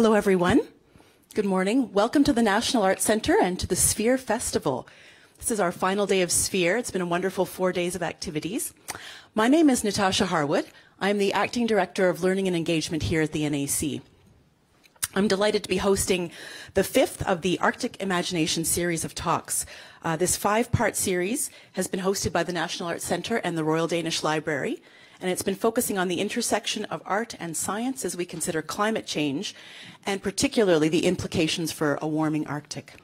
Hello, everyone. Good morning. Welcome to the National Arts Centre and to the Sphere Festival. This is our final day of Sphere. It's been a wonderful four days of activities. My name is Natasha Harwood. I'm the Acting Director of Learning and Engagement here at the NAC. I'm delighted to be hosting the fifth of the Arctic Imagination series of talks. Uh, this five-part series has been hosted by the National Arts Centre and the Royal Danish Library, and it's been focusing on the intersection of art and science as we consider climate change, and particularly the implications for a warming Arctic.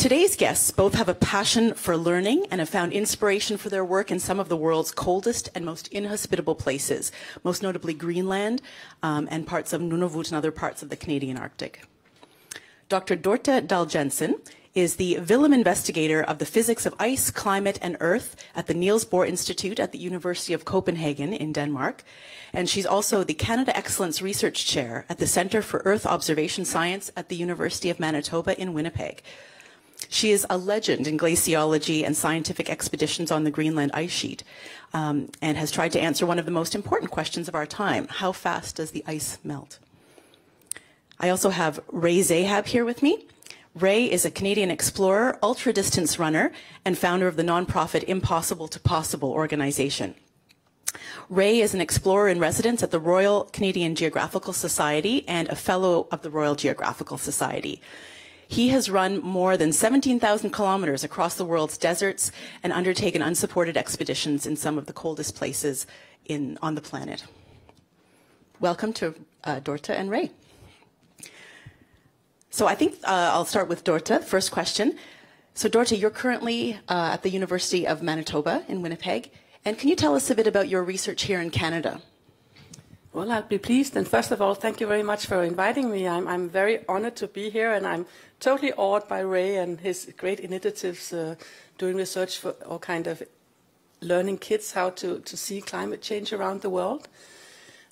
Today's guests both have a passion for learning and have found inspiration for their work in some of the world's coldest and most inhospitable places, most notably Greenland um, and parts of Nunavut and other parts of the Canadian Arctic. Dr. Dorthe Dahl Jensen is the Villum Investigator of the Physics of Ice, Climate, and Earth at the Niels Bohr Institute at the University of Copenhagen in Denmark. And she's also the Canada Excellence Research Chair at the Centre for Earth Observation Science at the University of Manitoba in Winnipeg. She is a legend in glaciology and scientific expeditions on the Greenland ice sheet um, and has tried to answer one of the most important questions of our time. How fast does the ice melt? I also have Ray Zahab here with me. Ray is a Canadian explorer, ultra distance runner, and founder of the nonprofit Impossible to Possible organization. Ray is an explorer in residence at the Royal Canadian Geographical Society and a fellow of the Royal Geographical Society. He has run more than 17,000 kilometers across the world's deserts and undertaken unsupported expeditions in some of the coldest places in, on the planet. Welcome to uh, Dorthe and Ray. So I think uh, I'll start with Dorthe. First question. So Dorthe, you're currently uh, at the University of Manitoba in Winnipeg. And can you tell us a bit about your research here in Canada? Well, I'll be pleased. And first of all, thank you very much for inviting me. I'm, I'm very honored to be here, and I'm totally awed by Ray and his great initiatives uh, doing research for all kind of learning kids how to, to see climate change around the world.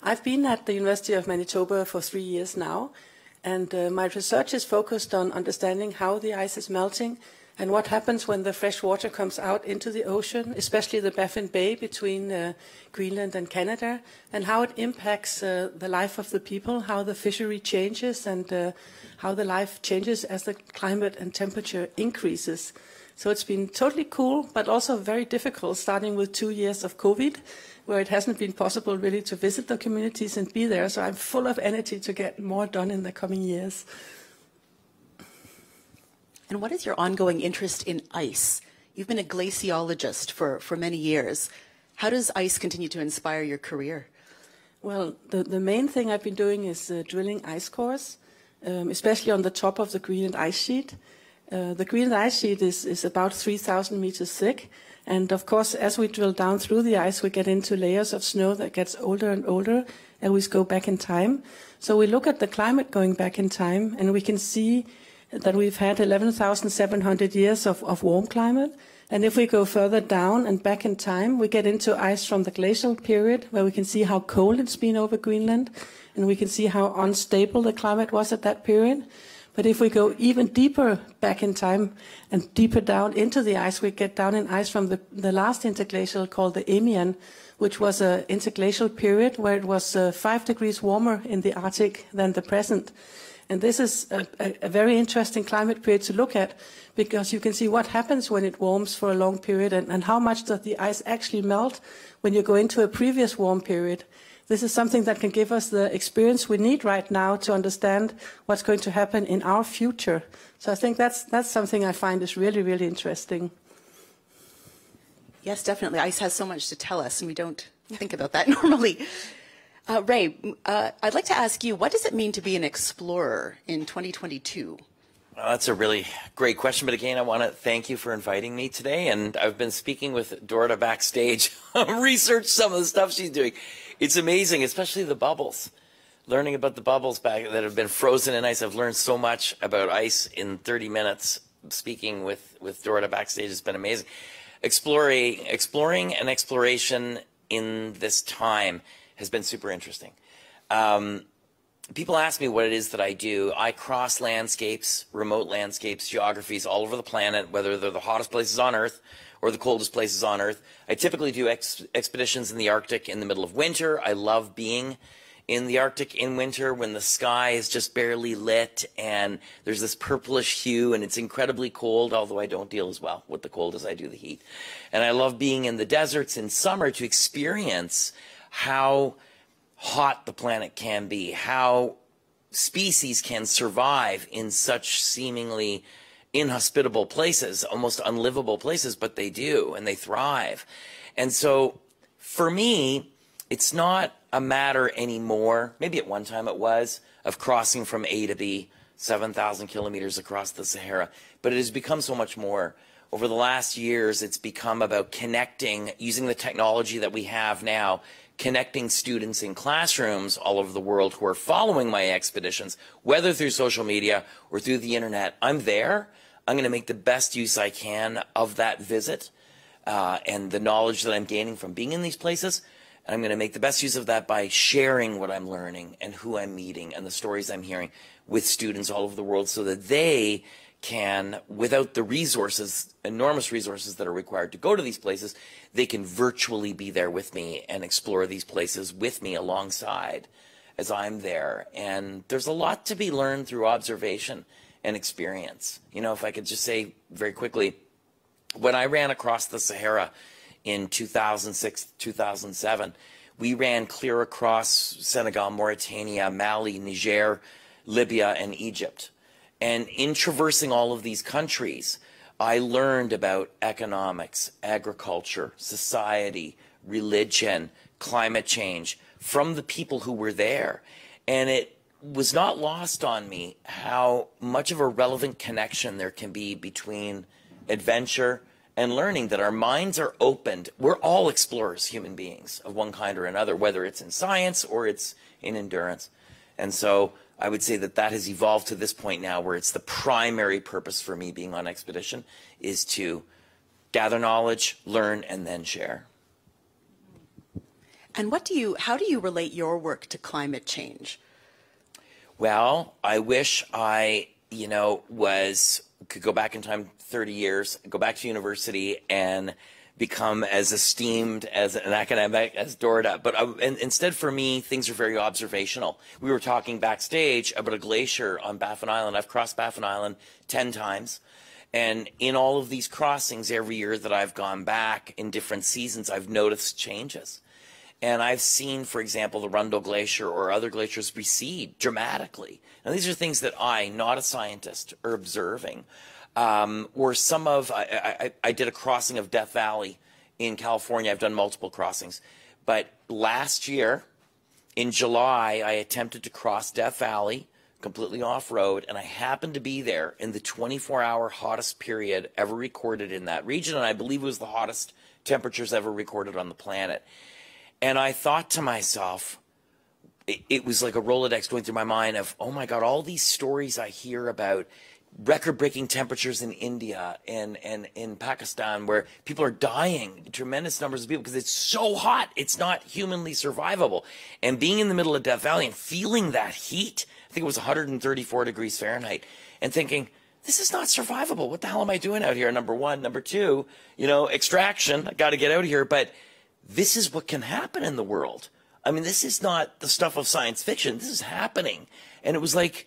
I've been at the University of Manitoba for three years now, and uh, my research is focused on understanding how the ice is melting and what happens when the fresh water comes out into the ocean, especially the Baffin Bay between uh, Greenland and Canada, and how it impacts uh, the life of the people, how the fishery changes, and uh, how the life changes as the climate and temperature increases. So it's been totally cool, but also very difficult, starting with two years of COVID, where it hasn't been possible really to visit the communities and be there. So I'm full of energy to get more done in the coming years. And what is your ongoing interest in ice? You've been a glaciologist for, for many years. How does ice continue to inspire your career? Well, the, the main thing I've been doing is uh, drilling ice cores, um, especially on the top of the Greenland ice sheet. Uh, the Greenland ice sheet is, is about 3,000 meters thick. And of course, as we drill down through the ice, we get into layers of snow that gets older and older, and we go back in time. So we look at the climate going back in time, and we can see that we've had 11,700 years of, of warm climate. And if we go further down and back in time, we get into ice from the glacial period, where we can see how cold it's been over Greenland, and we can see how unstable the climate was at that period. But if we go even deeper back in time and deeper down into the ice, we get down in ice from the, the last interglacial called the Eemian, which was an interglacial period where it was uh, five degrees warmer in the Arctic than the present. And this is a, a, very interesting climate period to look at because you can see what happens when it warms for a long period and, and how much does the ice actually melt when you go into a previous warm period. This is something that can give us the experience we need right now to understand what's going to happen in our future. So I think that's, that's something I find is really, really interesting. Yes, definitely. Ice has so much to tell us, and we don't think about that normally. Uh, Ray, uh, I'd like to ask you, what does it mean to be an explorer in 2022? Well, that's a really great question. But again, I want to thank you for inviting me today. And I've been speaking with Dorthe backstage, research some of the stuff she's doing. It's amazing, especially the bubbles. Learning about the bubbles back that have been frozen in ice. I've learned so much about ice in 30 minutes. Speaking with with Dorthe backstage has been amazing. Exploring, exploring, and exploration in this time has been super interesting. Um, people ask me what it is that I do. I cross landscapes, remote landscapes, geographies all over the planet, whether they're the hottest places on Earth or the coldest places on Earth. I typically do ex expeditions in the Arctic in the middle of winter. I love being in the Arctic in winter when the sky is just barely lit and there's this purplish hue and it's incredibly cold, although I don't deal as well with the cold as I do the heat. And I love being in the deserts in summer to experience how hot the planet can be, how species can survive in such seemingly inhospitable places, almost unlivable places, but they do and they thrive. And so for me, it's not a matter anymore, maybe at one time it was, of crossing from A to B, 7,000 kilometers across the Sahara, but it has become so much more. Over the last years, it's become about connecting, using the technology that we have now, connecting students in classrooms all over the world who are following my expeditions, whether through social media or through the internet. I'm there. I'm going to make the best use I can of that visit uh, and the knowledge that I'm gaining from being in these places and I'm going to make the best use of that by sharing what I'm learning and who I'm meeting and the stories I'm hearing with students all over the world so that they can, without the resources, enormous resources that are required to go to these places, they can virtually be there with me and explore these places with me alongside as I'm there. And there's a lot to be learned through observation and experience. You know, if I could just say very quickly, when I ran across the Sahara, in 2006, 2007. We ran clear across Senegal, Mauritania, Mali, Niger, Libya, and Egypt. And in traversing all of these countries, I learned about economics, agriculture, society, religion, climate change from the people who were there. And it was not lost on me how much of a relevant connection there can be between adventure and learning that our minds are opened. We're all explorers, human beings of one kind or another, whether it's in science or it's in endurance. And so I would say that that has evolved to this point now where it's the primary purpose for me being on expedition is to gather knowledge, learn, and then share. And what do you, how do you relate your work to climate change? Well, I wish I, you know, was could go back in time 30 years, go back to university and become as esteemed as an academic as Dorthe. But uh, instead, for me, things are very observational. We were talking backstage about a glacier on Baffin Island. I've crossed Baffin Island 10 times. And in all of these crossings every year that I've gone back in different seasons, I've noticed changes. And I've seen, for example, the Rundle Glacier or other glaciers recede dramatically. Now, these are things that I, not a scientist, are observing um, or some of I, I, I did a crossing of Death Valley in California. I've done multiple crossings, but last year in July I attempted to cross Death Valley completely off road, and I happened to be there in the 24 hour hottest period ever recorded in that region, and I believe it was the hottest temperatures ever recorded on the planet. And I thought to myself, it, it was like a Rolodex going through my mind of, oh my God, all these stories I hear about record-breaking temperatures in India and, and in Pakistan where people are dying, tremendous numbers of people because it's so hot. It's not humanly survivable. And being in the middle of Death Valley and feeling that heat, I think it was 134 degrees Fahrenheit, and thinking, this is not survivable. What the hell am I doing out here? Number one. Number two, you know, extraction. I got to get out of here. But this is what can happen in the world. I mean, this is not the stuff of science fiction. This is happening. And it was like,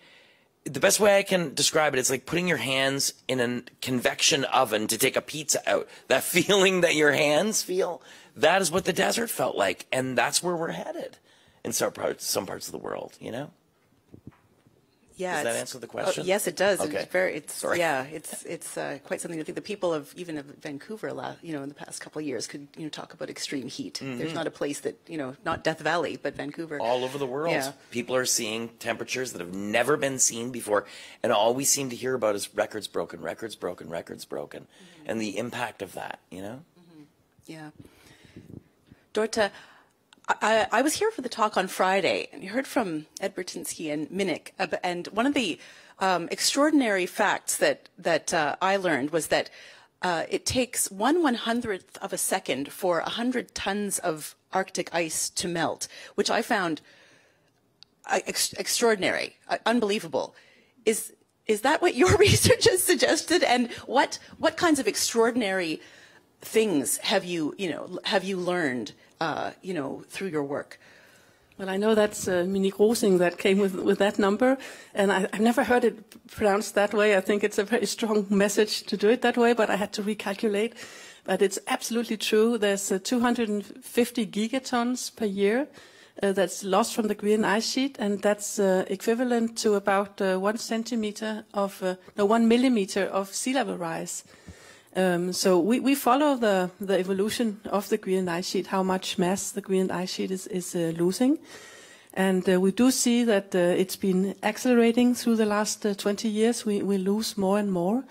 the best way I can describe it, it is like putting your hands in a convection oven to take a pizza out. That feeling that your hands feel, that is what the desert felt like. And that's where we're headed in some parts, some parts of the world, you know? Yeah, does that answer the question? Uh, yes, it does. Okay. It's very, it's Sorry. yeah, it's it's uh, quite something. I think the people of even of Vancouver, you know, in the past couple of years, could you know talk about extreme heat. Mm-hmm. There's not a place that you know, not Death Valley, but Vancouver. All over the world, Yeah. people are seeing temperatures that have never been seen before, and all we seem to hear about is records broken, records broken, records broken, Mm-hmm. and the impact of that. You know. Yeah. Dorthe, I, I was here for the talk on Friday, and you heard from Ed Burtynsky and Minik, and one of the um, extraordinary facts that that uh, I learned was that uh, it takes one one hundredth of a second for hundred tons of Arctic ice to melt, which I found uh, ex- extraordinary, uh, unbelievable. Is is that what your research has suggested? And what what kinds of extraordinary things have you you know have you learned uh, you know through your work? Well, I know that's uh, Monique that came with, with that number, and I, have never heard it pronounced that way. I think it's a very strong message to do it that way, but I had to recalculate. But it's absolutely true. There's uh, 250 gigatons per year uh, that's lost from the green ice sheet, and that's uh, equivalent to about uh, one centimeter of, uh, no, one millimeter of sea level rise. Um, so we, we follow the, the evolution of the Greenland ice sheet, how much mass the Greenland ice sheet is, is uh, losing. And uh, we do see that uh, it's been accelerating through the last uh, 20 years. We, we lose more and more.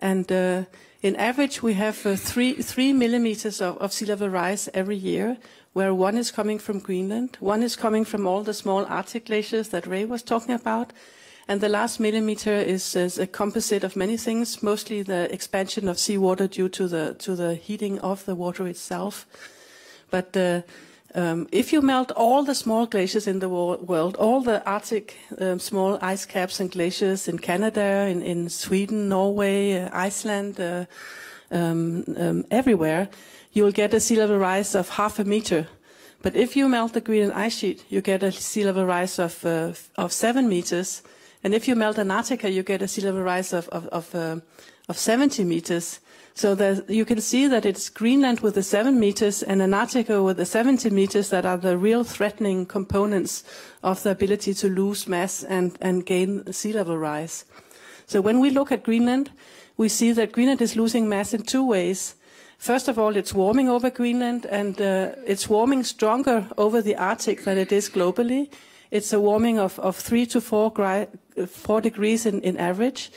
And uh, in average, we have uh, three, three millimeters of, of sea level rise every year, where one is coming from Greenland, one is coming from all the small Arctic glaciers that Ray was talking about, and the last millimeter is, is, a composite of many things, mostly the expansion of seawater due to the, to the heating of the water itself. But uh, um, if you melt all the small glaciers in the world, all the Arctic um, small ice caps and glaciers in Canada, in, in Sweden, Norway, uh, Iceland, uh, um, um everywhere, you will get a sea level rise of half a meter. But if you melt the Greenland ice sheet, you get a sea level rise of, uh, of seven meters. And if you melt an Antarctica, you get a sea level rise of, of, of, uh, of 70 meters. So you can see that it's Greenland with the 7 meters and Antarctica with the 70 meters that are the real threatening components of the ability to lose mass and, and gain sea level rise. So when we look at Greenland, we see that Greenland is losing mass in two ways. First of all, it's warming over Greenland, and uh, it's warming stronger over the Arctic than it is globally. It's a warming of, of three to four, four degrees in, in average.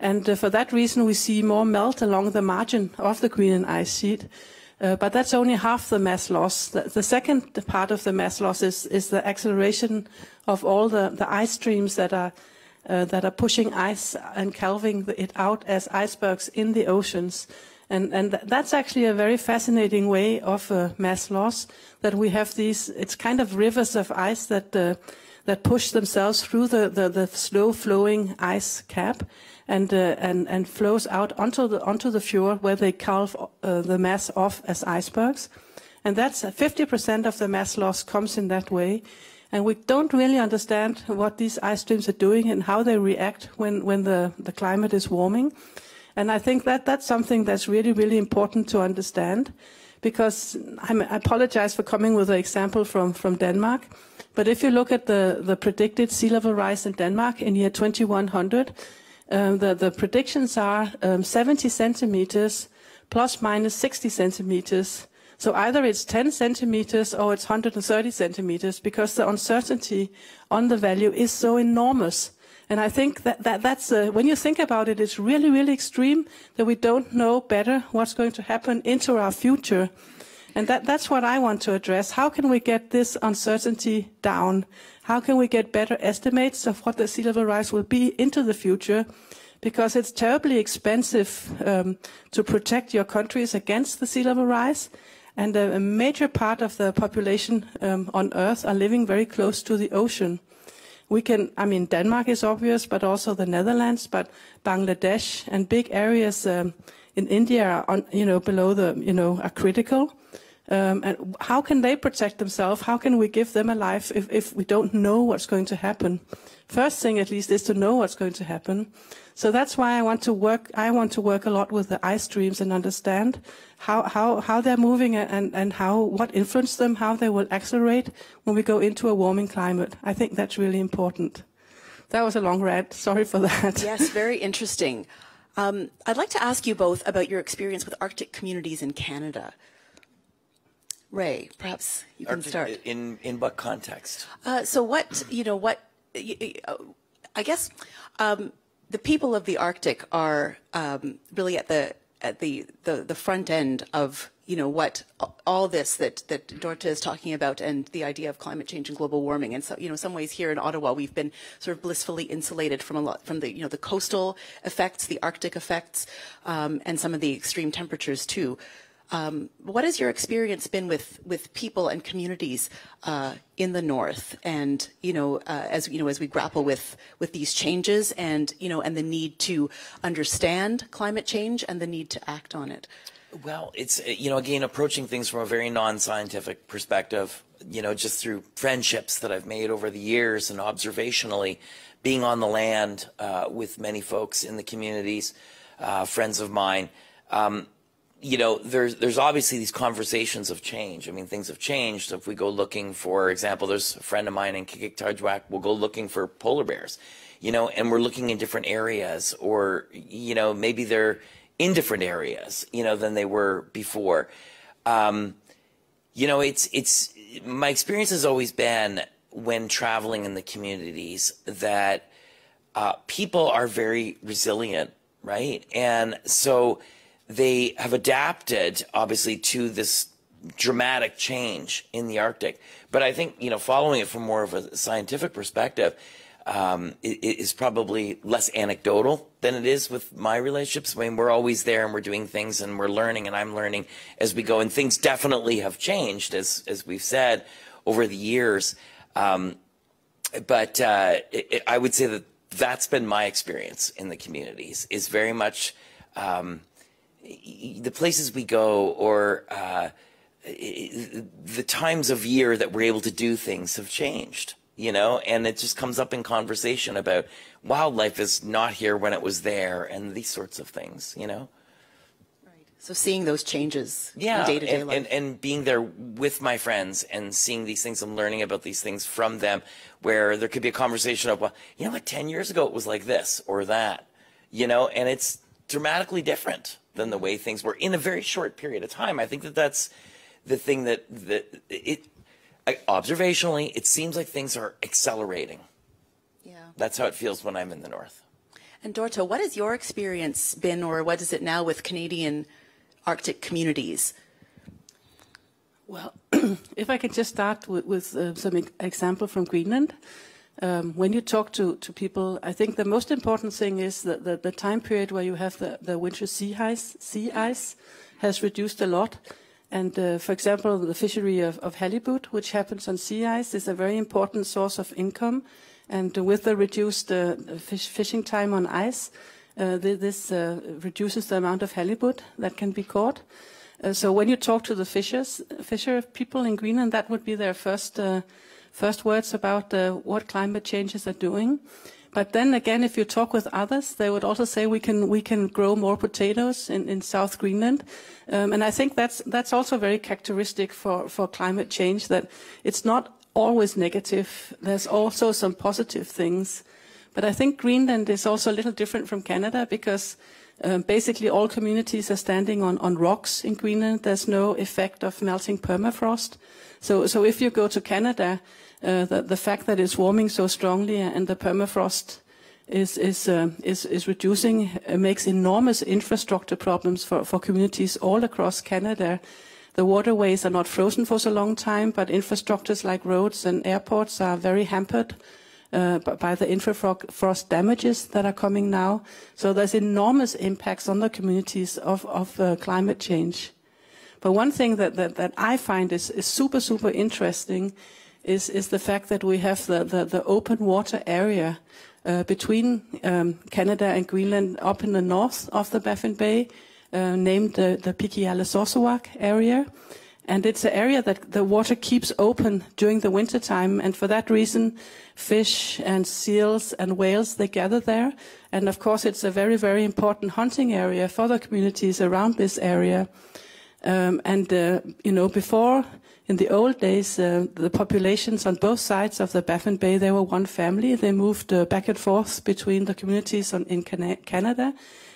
And uh, for that reason, we see more melt along the margin of the Greenland ice sheet. Uh, but that's only half the mass loss. The, the, second part of the mass loss is, is the acceleration of all the, the ice streams that are, uh, that are pushing ice and calving it out as icebergs in the oceans. And, and th that's actually a very fascinating way of uh, mass loss, that we have these, it's kind of rivers of ice that, uh, that push themselves through the, the, the slow flowing ice cap and, uh, and, and flows out onto the, onto the fjord where they calve uh, the mass off as icebergs. And that's 50% of the mass loss comes in that way. And we don't really understand what these ice streams are doing and how they react when, when the, the climate is warming. And I think that that's something that's really, really important to understand because I'm, i apologize for coming with an example from, from Denmark. But if you look at the, the predicted sea level rise in Denmark in year 2100, um, the, the predictions are um, 70 centimeters plus minus 60 centimeters. So either it's 10 centimeters or it's 130 centimeters because the uncertainty on the value is so enormous. And I think that, that that's, uh, when you think about it, it's really, really extreme that we don't know better what's going to happen into our future. And that, that's what I want to address. How can we get this uncertainty down? How can we get better estimates of what the sea level rise will be into the future? Because it's terribly expensive um, to protect your countries against the sea level rise. And a, a major part of the population um, on Earth are living very close to the ocean we can, I mean, Denmark is obvious, but also the Netherlands, but Bangladesh and big areas um, in India are, on, you know, below the, you know, are critical. Um, and how can they protect themselves? How can we give them a life if, if we don't know what's going to happen? First thing, at least, is to know what's going to happen. So that's why I want to work. I want to work a lot with the ice streams and understand how how how they're moving and and how what influence them, how they will accelerate when we go into a warming climate. I think that's really important. That was a long rant. Sorry for that. Yes, very interesting. Um, I'd like to ask you both about your experience with Arctic communities in Canada. Ray, perhaps you can Arctic, start. In in what context? Uh, so what you know what I guess um, the people of the Arctic are um, really at the at the, the the front end of you know what all this that that Dorthe is talking about and the idea of climate change and global warming. And so you know some ways here in Ottawa we've been sort of blissfully insulated from a lot from the you know the coastal effects the Arctic effects um, and some of the extreme temperatures too um, what has your experience been with with people and communities uh, in the north, and you know, uh, as you know, as we grapple with with these changes, and you know, and the need to understand climate change and the need to act on it? Well, it's, uh, you know, again, approaching things from a very non scientific perspective, you know, just through friendships that I've made over the years and observationally being on the land uh, with many folks in the communities, uh, friends of mine. Um, you know, there's there's obviously these conversations of change. I mean, things have changed. If we go looking, for example, there's a friend of mine in Qikiqtarjuaq. We'll go looking for polar bears, you know, and we're looking in different areas, or you know, maybe they're in different areas, you know, than they were before. Um, you know, it's it's my experience has always been when traveling in the communities that uh, people are very resilient, right? And so they have adapted, obviously, to this dramatic change in the Arctic. But I think, you know, following it from more of a scientific perspective um, is probably less anecdotal than it is with my relationships. I mean, we're always there and we're doing things and we're learning and I'm learning as we go. And things definitely have changed, as, as we've said, over the years. Um, but uh, it, I would say that that's been my experience in the communities is very much um, the places we go or uh, the times of year that we're able to do things have changed you know and it just comes up in conversation about wildlife is not here when it was there and these sorts of things you know Right. so seeing those changes yeah, in day-to-day and, life. And, and being there with my friends and seeing these things and learning about these things from them where there could be a conversation of, well, you know what, 10 years ago it was like this or that, you know, and it's dramatically different than the way things were in a very short period of time. I think that that's the thing that, that it, observationally, it seems like things are accelerating. Yeah. That's how it feels when I'm in the north. And Dorthe, what has your experience been, or what is it now with Canadian Arctic communities? Well, if I could just start with, with uh, some example from Greenland. Um, when you talk to, to people, I think the most important thing is that the, the time period where you have the, the winter sea ice, sea ice has reduced a lot. And uh, for example, the fishery of, of, halibut, which happens on sea ice, is a very important source of income. And with the reduced uh, fish, fishing time on ice, uh, this uh, reduces the amount of halibut that can be caught. Uh, so when you talk to the fishers, fisher people in Greenland, that would be their first first words about what climate changes are doing. But then again, if you talk with others, they would also say we can we can grow more potatoes in, in South Greenland, um, and I think that's that's also very characteristic for for climate change that it's not always negative. There's also some positive things. But I think Greenland is also a little different from Canada because um, basically all communities are standing on, on rocks in Greenland. There's no effect of melting permafrost. So, so if you go to Canada, uh, the, the, fact that it's warming so strongly and the permafrost is is uh, is, is, reducing uh, makes enormous infrastructure problems for, for communities all across Canada. The waterways are not frozen for so long time, but infrastructures like roads and airports are very hampered uh, by the infrafrost damages that are coming now. So there's enormous impacts on the communities of, of uh, climate change. But one thing that, that, that I find is, is, super, super interesting is, is the fact that we have the, the, the open water area uh, between um, Canada and Greenland up in the north of the Baffin Bay, uh, named the, the Pikialasorsuaq area. And it's an area that the water keeps open during the winter time. And for that reason, fish and seals and whales, they gather there. And of course, it's a very, very important hunting area for the communities around this area. Um, and, uh, you know, before, in the old days, uh, the populations on both sides of the Baffin Bay, they were one family. They moved uh, back and forth between the communities on, in Canada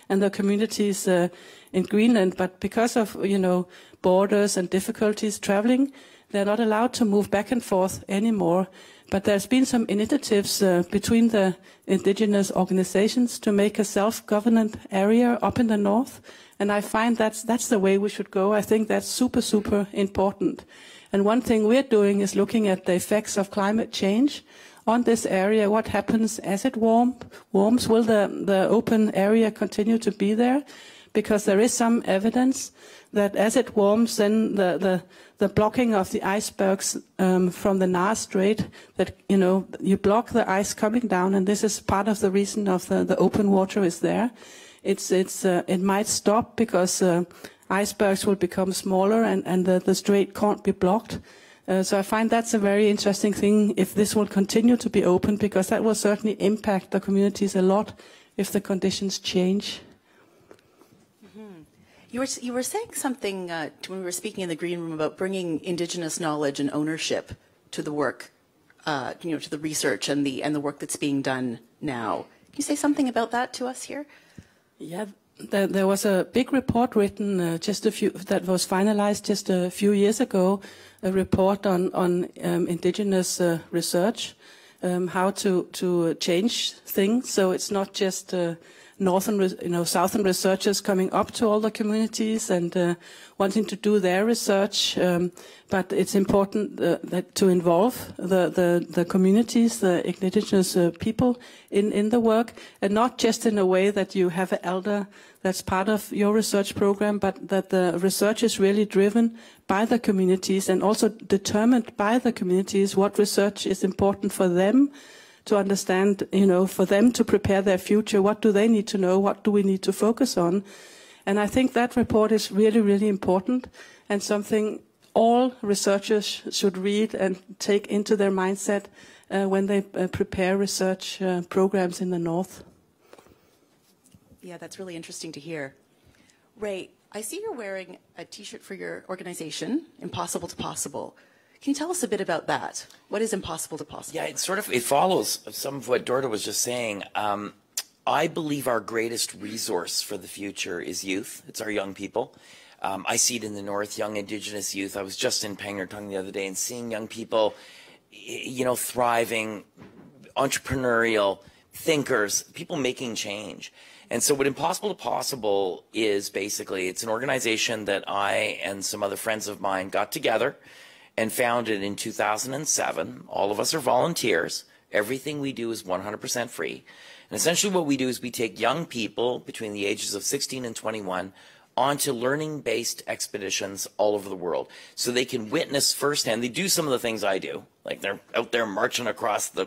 and the communities uh, in Greenland. But because of, you know, borders and difficulties traveling, they're not allowed to move back and forth anymore. But there's been some initiatives uh, between the indigenous organizations to make a self-governant area up in the north. And I find that's, that's the way we should go. I think that's super, super important. And one thing we're doing is looking at the effects of climate change on this area. What happens as it warm, warms? Will the, the open area continue to be there? Because there is some evidence that as it warms, then the, the, the blocking of the icebergs um, from the Nares Strait, that, you know, you block the ice coming down, and this is part of the reason of the, the open water is there. It's, it's, uh, it might stop because uh, icebergs will become smaller and, and the, the strait can't be blocked. Uh, so I find that's a very interesting thing if this will continue to be open because that will certainly impact the communities a lot if the conditions change. You were, you were saying something uh, when we were speaking in the green room about bringing indigenous knowledge and ownership to the work, uh, you know, to the research and the and the work that's being done now. Can you say something about that to us here? Yeah, there, there was a big report written uh, just a few that was finalized just a few years ago, a report on on um, indigenous uh, research, um, how to to change things so it's not just uh, northern, you know, southern researchers coming up to all the communities and uh, wanting to do their research. Um, but it's important uh, that to involve the, the, the communities, the indigenous uh, people in, in the work, and not just in a way that you have an elder that's part of your research program, but that the research is really driven by the communities and also determined by the communities what research is important for them to understand, you know, for them to prepare their future, what do they need to know, what do we need to focus on. And I think that report is really, really important and something all researchers should read and take into their mindset uh, when they uh, prepare research uh, programs in the North. Yeah, that's really interesting to hear. Ray, I see you're wearing a T-shirt for your organization, Impossible to Possible. Can you tell us a bit about that? What is impossible to possible? Yeah, it sort of it follows some of what Dorthe was just saying. Um, I believe our greatest resource for the future is youth. It's our young people. Um, I see it in the North, young Indigenous youth. I was just in Pangnirtung the other day and seeing young people, you know, thriving, entrepreneurial thinkers, people making change. And so what Impossible to Possible is basically, it's an organization that I and some other friends of mine got together and founded in 2007. All of us are volunteers. Everything we do is 100% free. And essentially what we do is we take young people between the ages of 16 and 21 onto learning-based expeditions all over the world so they can witness firsthand. They do some of the things I do. Like they're out there marching across the,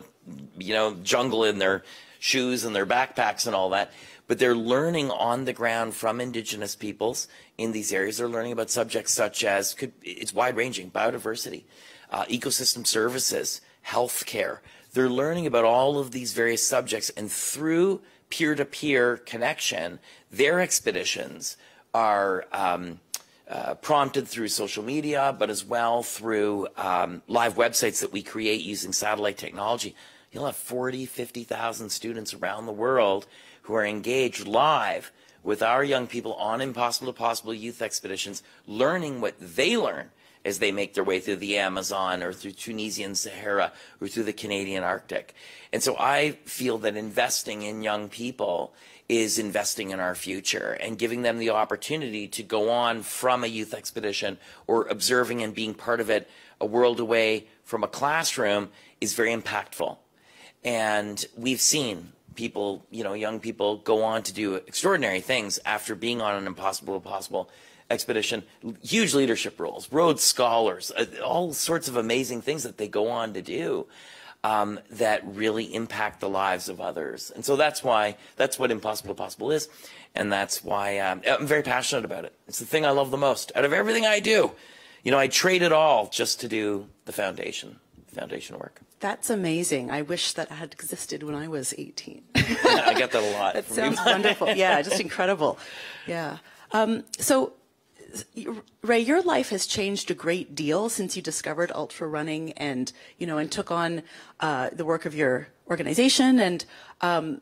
you know, jungle in their shoes and their backpacks and all that but they're learning on the ground from indigenous peoples in these areas. They're learning about subjects such as, could, it's wide ranging, biodiversity, uh, ecosystem services, healthcare. They're learning about all of these various subjects and through peer-to-peer connection, their expeditions are um, uh, prompted through social media, but as well through um, live websites that we create using satellite technology. You'll have 40, 50,000 students around the world who are engaged live with our young people on Impossible to Possible youth expeditions, learning what they learn as they make their way through the Amazon or through Tunisian Sahara or through the Canadian Arctic. And so I feel that investing in young people is investing in our future and giving them the opportunity to go on from a youth expedition or observing and being part of it a world away from a classroom is very impactful. And we've seen people, you know, young people go on to do extraordinary things after being on an impossible possible expedition, huge leadership roles, Rhodes Scholars, uh, all sorts of amazing things that they go on to do um, that really impact the lives of others. And so that's why, that's what Impossible Possible is. And that's why um, I'm very passionate about it. It's the thing I love the most out of everything I do. You know, I trade it all just to do the foundation, foundation work. That's amazing. I wish that had existed when I was 18. I get that a lot. that sounds wonderful. Yeah, just incredible. Yeah. Um, so, Ray, your life has changed a great deal since you discovered ultra running and you know and took on uh, the work of your organization. And um,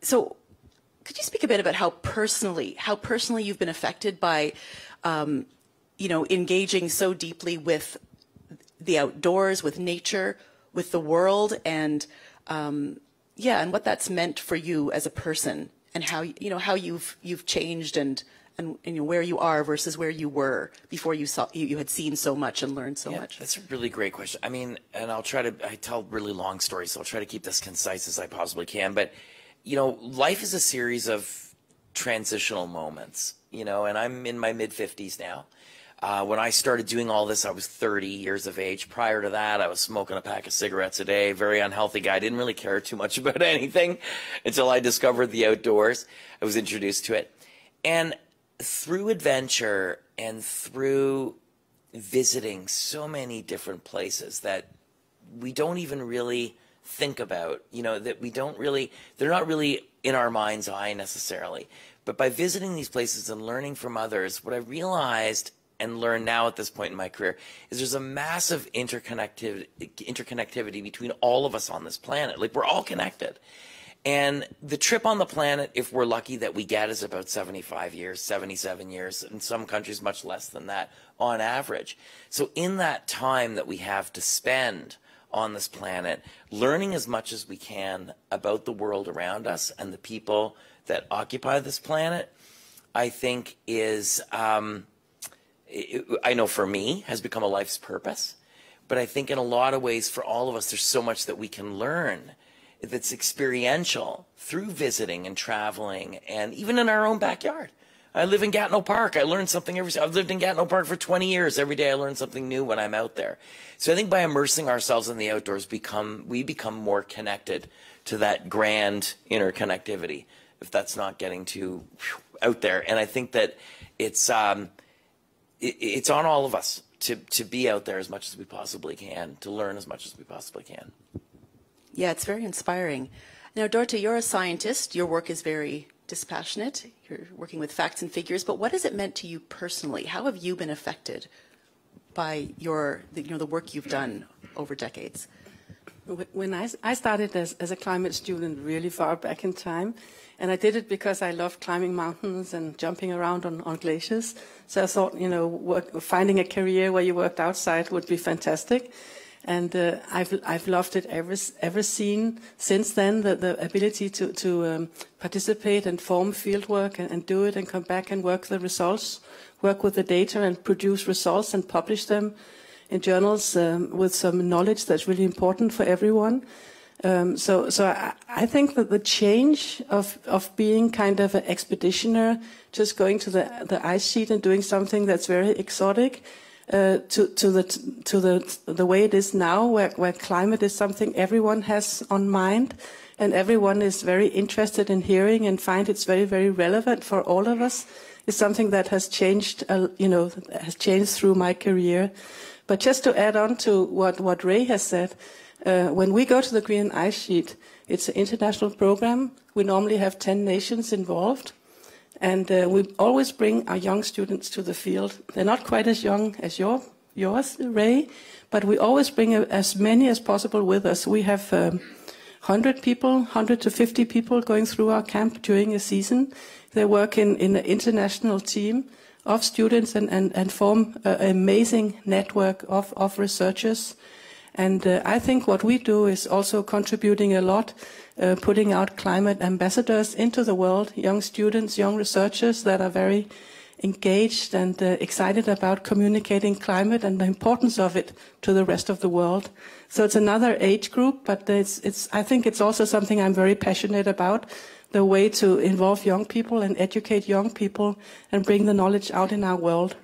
so, could you speak a bit about how personally, how personally you've been affected by, um, you know, engaging so deeply with the outdoors, with nature? with the world and um, yeah, and what that's meant for you as a person and how you know how you've you've changed and and, and you know, where you are versus where you were before you saw you, you had seen so much and learned so yeah, much. That's a really great question. I mean, and I'll try to I tell really long stories, so I'll try to keep this concise as I possibly can. But you know, life is a series of transitional moments. You know, and I'm in my mid 50s now. Uh, when I started doing all this, I was 30 years of age. Prior to that, I was smoking a pack of cigarettes a day, very unhealthy guy. Didn't really care too much about anything until I discovered the outdoors. I was introduced to it. And through adventure and through visiting so many different places that we don't even really think about, you know, that we don't really, they're not really in our mind's eye necessarily. But by visiting these places and learning from others, what I realized and learn now at this point in my career is there's a massive interconnectivity, interconnectivity between all of us on this planet. Like we're all connected. And the trip on the planet, if we're lucky that we get, is about 75 years, 77 years, in some countries much less than that on average. So in that time that we have to spend on this planet, learning as much as we can about the world around us and the people that occupy this planet, I think is, um, I know for me, has become a life's purpose. But I think in a lot of ways, for all of us, there's so much that we can learn that's experiential through visiting and traveling and even in our own backyard. I live in Gatineau Park. I learn something every. I've lived in Gatineau Park for 20 years. Every day I learn something new when I'm out there. So I think by immersing ourselves in the outdoors, become we become more connected to that grand interconnectivity. If that's not getting too out there, and I think that it's um, it, it's on all of us to to be out there as much as we possibly can, to learn as much as we possibly can. Yeah, it's very inspiring. Now, Dorthe, you're a scientist. Your work is very dispassionate. You're working with facts and figures, but what has it meant to you personally? How have you been affected by your, you know, the work you've done over decades? When I, I started as, as a climate student really far back in time, and I did it because I loved climbing mountains and jumping around on, on glaciers. So I thought, you know, work, finding a career where you worked outside would be fantastic and uh, I've I've loved it ever ever seen since then. The, the ability to to um, participate and form fieldwork and, and, do it and come back and work the results, work with the data and produce results and publish them in journals um, with some knowledge that's really important for everyone. Um, so so I, I, think that the change of of being kind of an expeditioner, just going to the the ice sheet and doing something that's very exotic uh, to, to, the, to the, the way it is now, where, where climate is something everyone has on mind and everyone is very interested in hearing and find it's very, very relevant for all of us, is something that has changed, uh, you know, has changed through my career. But just to add on to what, what Ray has said, uh, when we go to the Green Ice Sheet, it's an international program. We normally have 10 nations involved. And uh, we always bring our young students to the field. They're not quite as young as your, yours, Ray, but we always bring a, as many as possible with us. We have um, 100 people, 100 to 50 people going through our camp during a season. They work in, in an international team of students and, and, and form an amazing network of, of researchers. And uh, I think what we do is also contributing a lot uh, putting out climate ambassadors into the world, young students, young researchers that are very engaged and uh, excited about communicating climate and the importance of it to the rest of the world. So it's another age group, but it's, it's, I think it's also something I'm very passionate about, the way to involve young people and educate young people and bring the knowledge out in our world.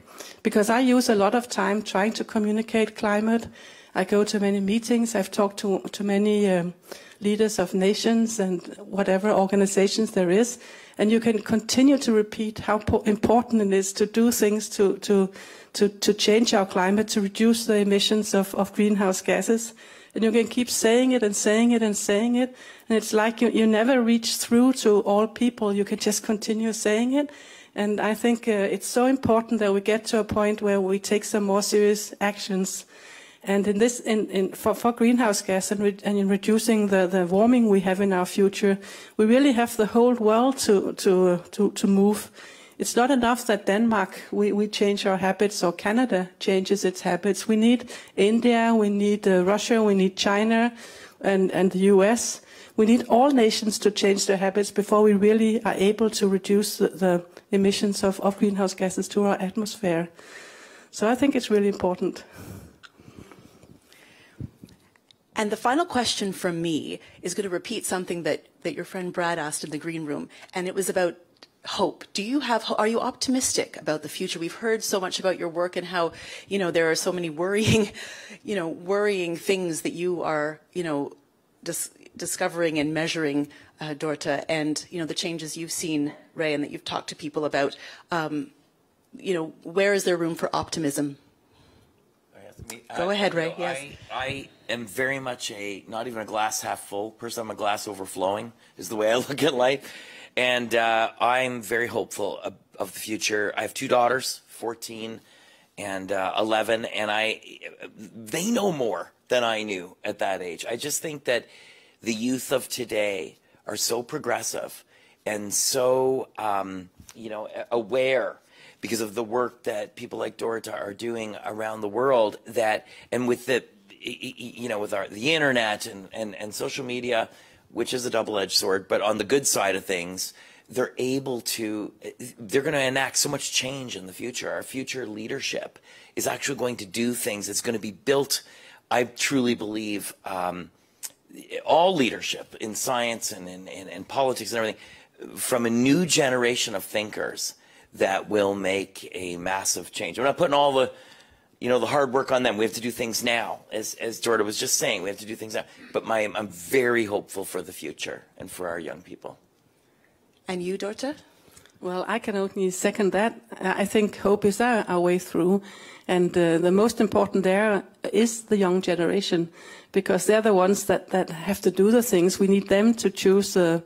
Because I use a lot of time trying to communicate climate. I go to many meetings. I've talked to, to many um, leaders of nations and whatever organizations there is. And you can continue to repeat how important it is to do things to, to, to, to change our climate, to reduce the emissions of, of greenhouse gases. And you can keep saying it and saying it and saying it. And it's like you, you never reach through to all people. You can just continue saying it. And I think uh, it's so important that we get to a point where we take some more serious actions and in this, in, in, for, for, greenhouse gas and, re, and, in reducing the, the warming we have in our future, we really have the whole world to, to, to, to move. It's not enough that Denmark, we, we change our habits or Canada changes its habits. We need India, we need uh, Russia, we need China and, and the US. We need all nations to change their habits before we really are able to reduce the, the emissions of, of greenhouse gases to our atmosphere. So I think it's really important. And the final question from me is going to repeat something that, that your friend Brad asked in the green room, and it was about hope. Do you have, are you optimistic about the future? We've heard so much about your work and how, you know, there are so many worrying, you know, worrying things that you are, you know, just discovering and measuring uh, Dorthe and you know the changes you've seen, Ray, and that you've talked to people about. Um, you know, where is there room for optimism? Go ahead, Ray. Know, yes. I, I am very much a not even a glass half full person. I'm a glass overflowing is the way I look at life, and uh, I'm very hopeful of, of, the future. I have two daughters, 14 and uh, 11, and I they know more than I knew at that age. I just think that the youth of today are so progressive and so um, you know aware because of the work that people like Dorthe are doing around the world that and with the you know with our the internet and, and, and social media which is a double-edged sword but on the good side of things they're able to they're going to enact so much change in the future. Our future leadership is actually going to do things. It's going to be built i truly believe um, all leadership in science and in, in, in politics and everything from a new generation of thinkers that will make a massive change. We're not putting all the, you know, the hard work on them. We have to do things now, as as Dorthe was just saying. We have to do things now. But my, I'm very hopeful for the future and for our young people. And you, Dorthe? Well, I can only second that. I think hope is our, our way through. And uh, the most important there is the young generation, because they're the ones that, that have to do the things. We need them to choose uh,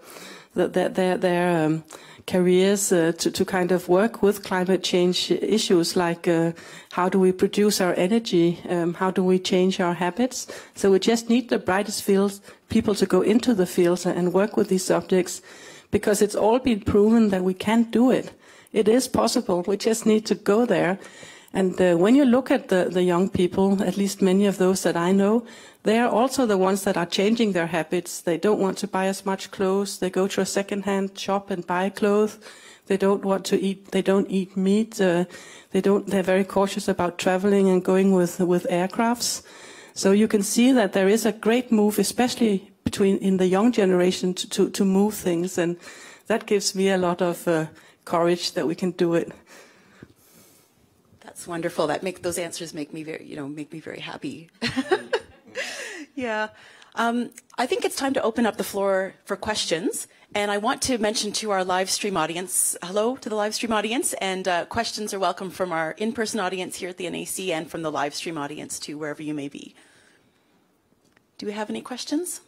the, their, their, their um, careers uh, to, to kind of work with climate change issues like uh, how do we produce our energy, um, how do we change our habits. So we just need the brightest fields, people to go into the fields and work with these subjects because it's all been proven that we can do it. It is possible. We just need to go there. And uh, when you look at the, the young people, at least many of those that I know, they are also the ones that are changing their habits. They don't want to buy as much clothes. They go to a second-hand shop and buy clothes. They don't want to eat. They don't eat meat. Uh, they don't. They're very cautious about traveling and going with with aircrafts. So you can see that there is a great move, especially between in the young generation, to to, to move things, and that gives me a lot of uh, courage that we can do it. Wonderful. That make those answers make me very, you know, make me very happy. Yeah. Um, I think it's time to open up the floor for questions. And I want to mention to our live stream audience, hello to the live stream audience, and uh, questions are welcome from our in-person audience here at the NAC and from the live stream audience too, wherever you may be. Do we have any questions?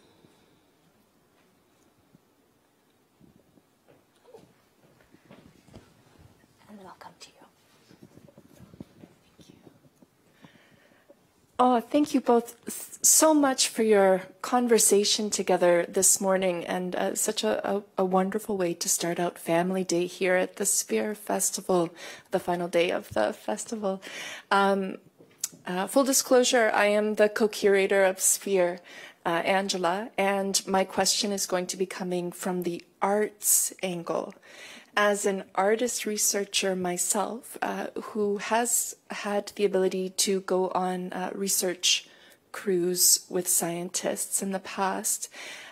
Oh, thank you both so much for your conversation together this morning and uh, such a, a, a, wonderful way to start out Family Day here at the Sphere Festival, the final day of the festival. Um, uh, full disclosure, I am the co-curator of Sphere, uh, Angela, and my question is going to be coming from the arts angle as an artist researcher myself uh, who has had the ability to go on uh, research crews with scientists in the past,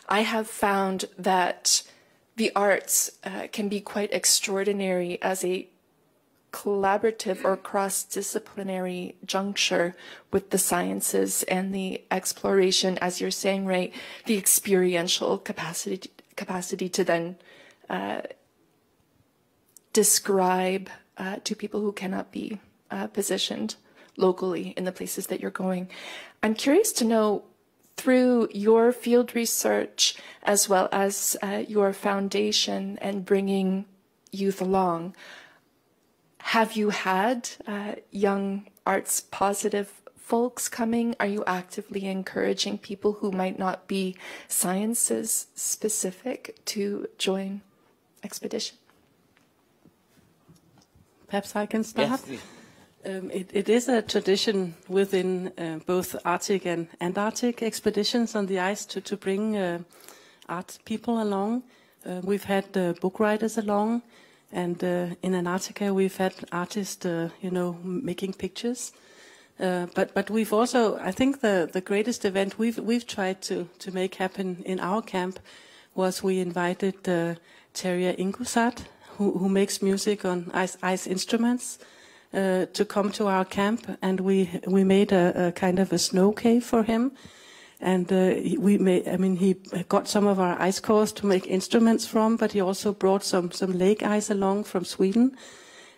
I have found that the arts uh, can be quite extraordinary as a collaborative or cross-disciplinary juncture with the sciences and the exploration, as you're saying, right, the experiential capacity capacity to then uh, describe uh, to people who cannot be uh, positioned locally in the places that you're going. I'm curious to know through your field research as well as uh, your foundation and bringing youth along, have you had uh, young arts positive folks coming? Are you actively encouraging people who might not be sciences specific to join expedition? Perhaps I can start. Yes. Um, it, it is a tradition within uh, both Arctic and Antarctic expeditions on the ice to, to bring uh, art people along. Uh, we've had uh, book writers along, and uh, in Antarctica we've had artists, uh, you know, making pictures. but but we've also, I think, the, the greatest event we've we've tried to to make happen in our camp was we invited Terje Isungset, who, makes music on ice, ice instruments, uh, to come to our camp, and we we made a, a, kind of a snow cave for him, And uh, we made, I mean, he got some of our ice cores to make instruments from, but he also brought some, some lake ice along from Sweden.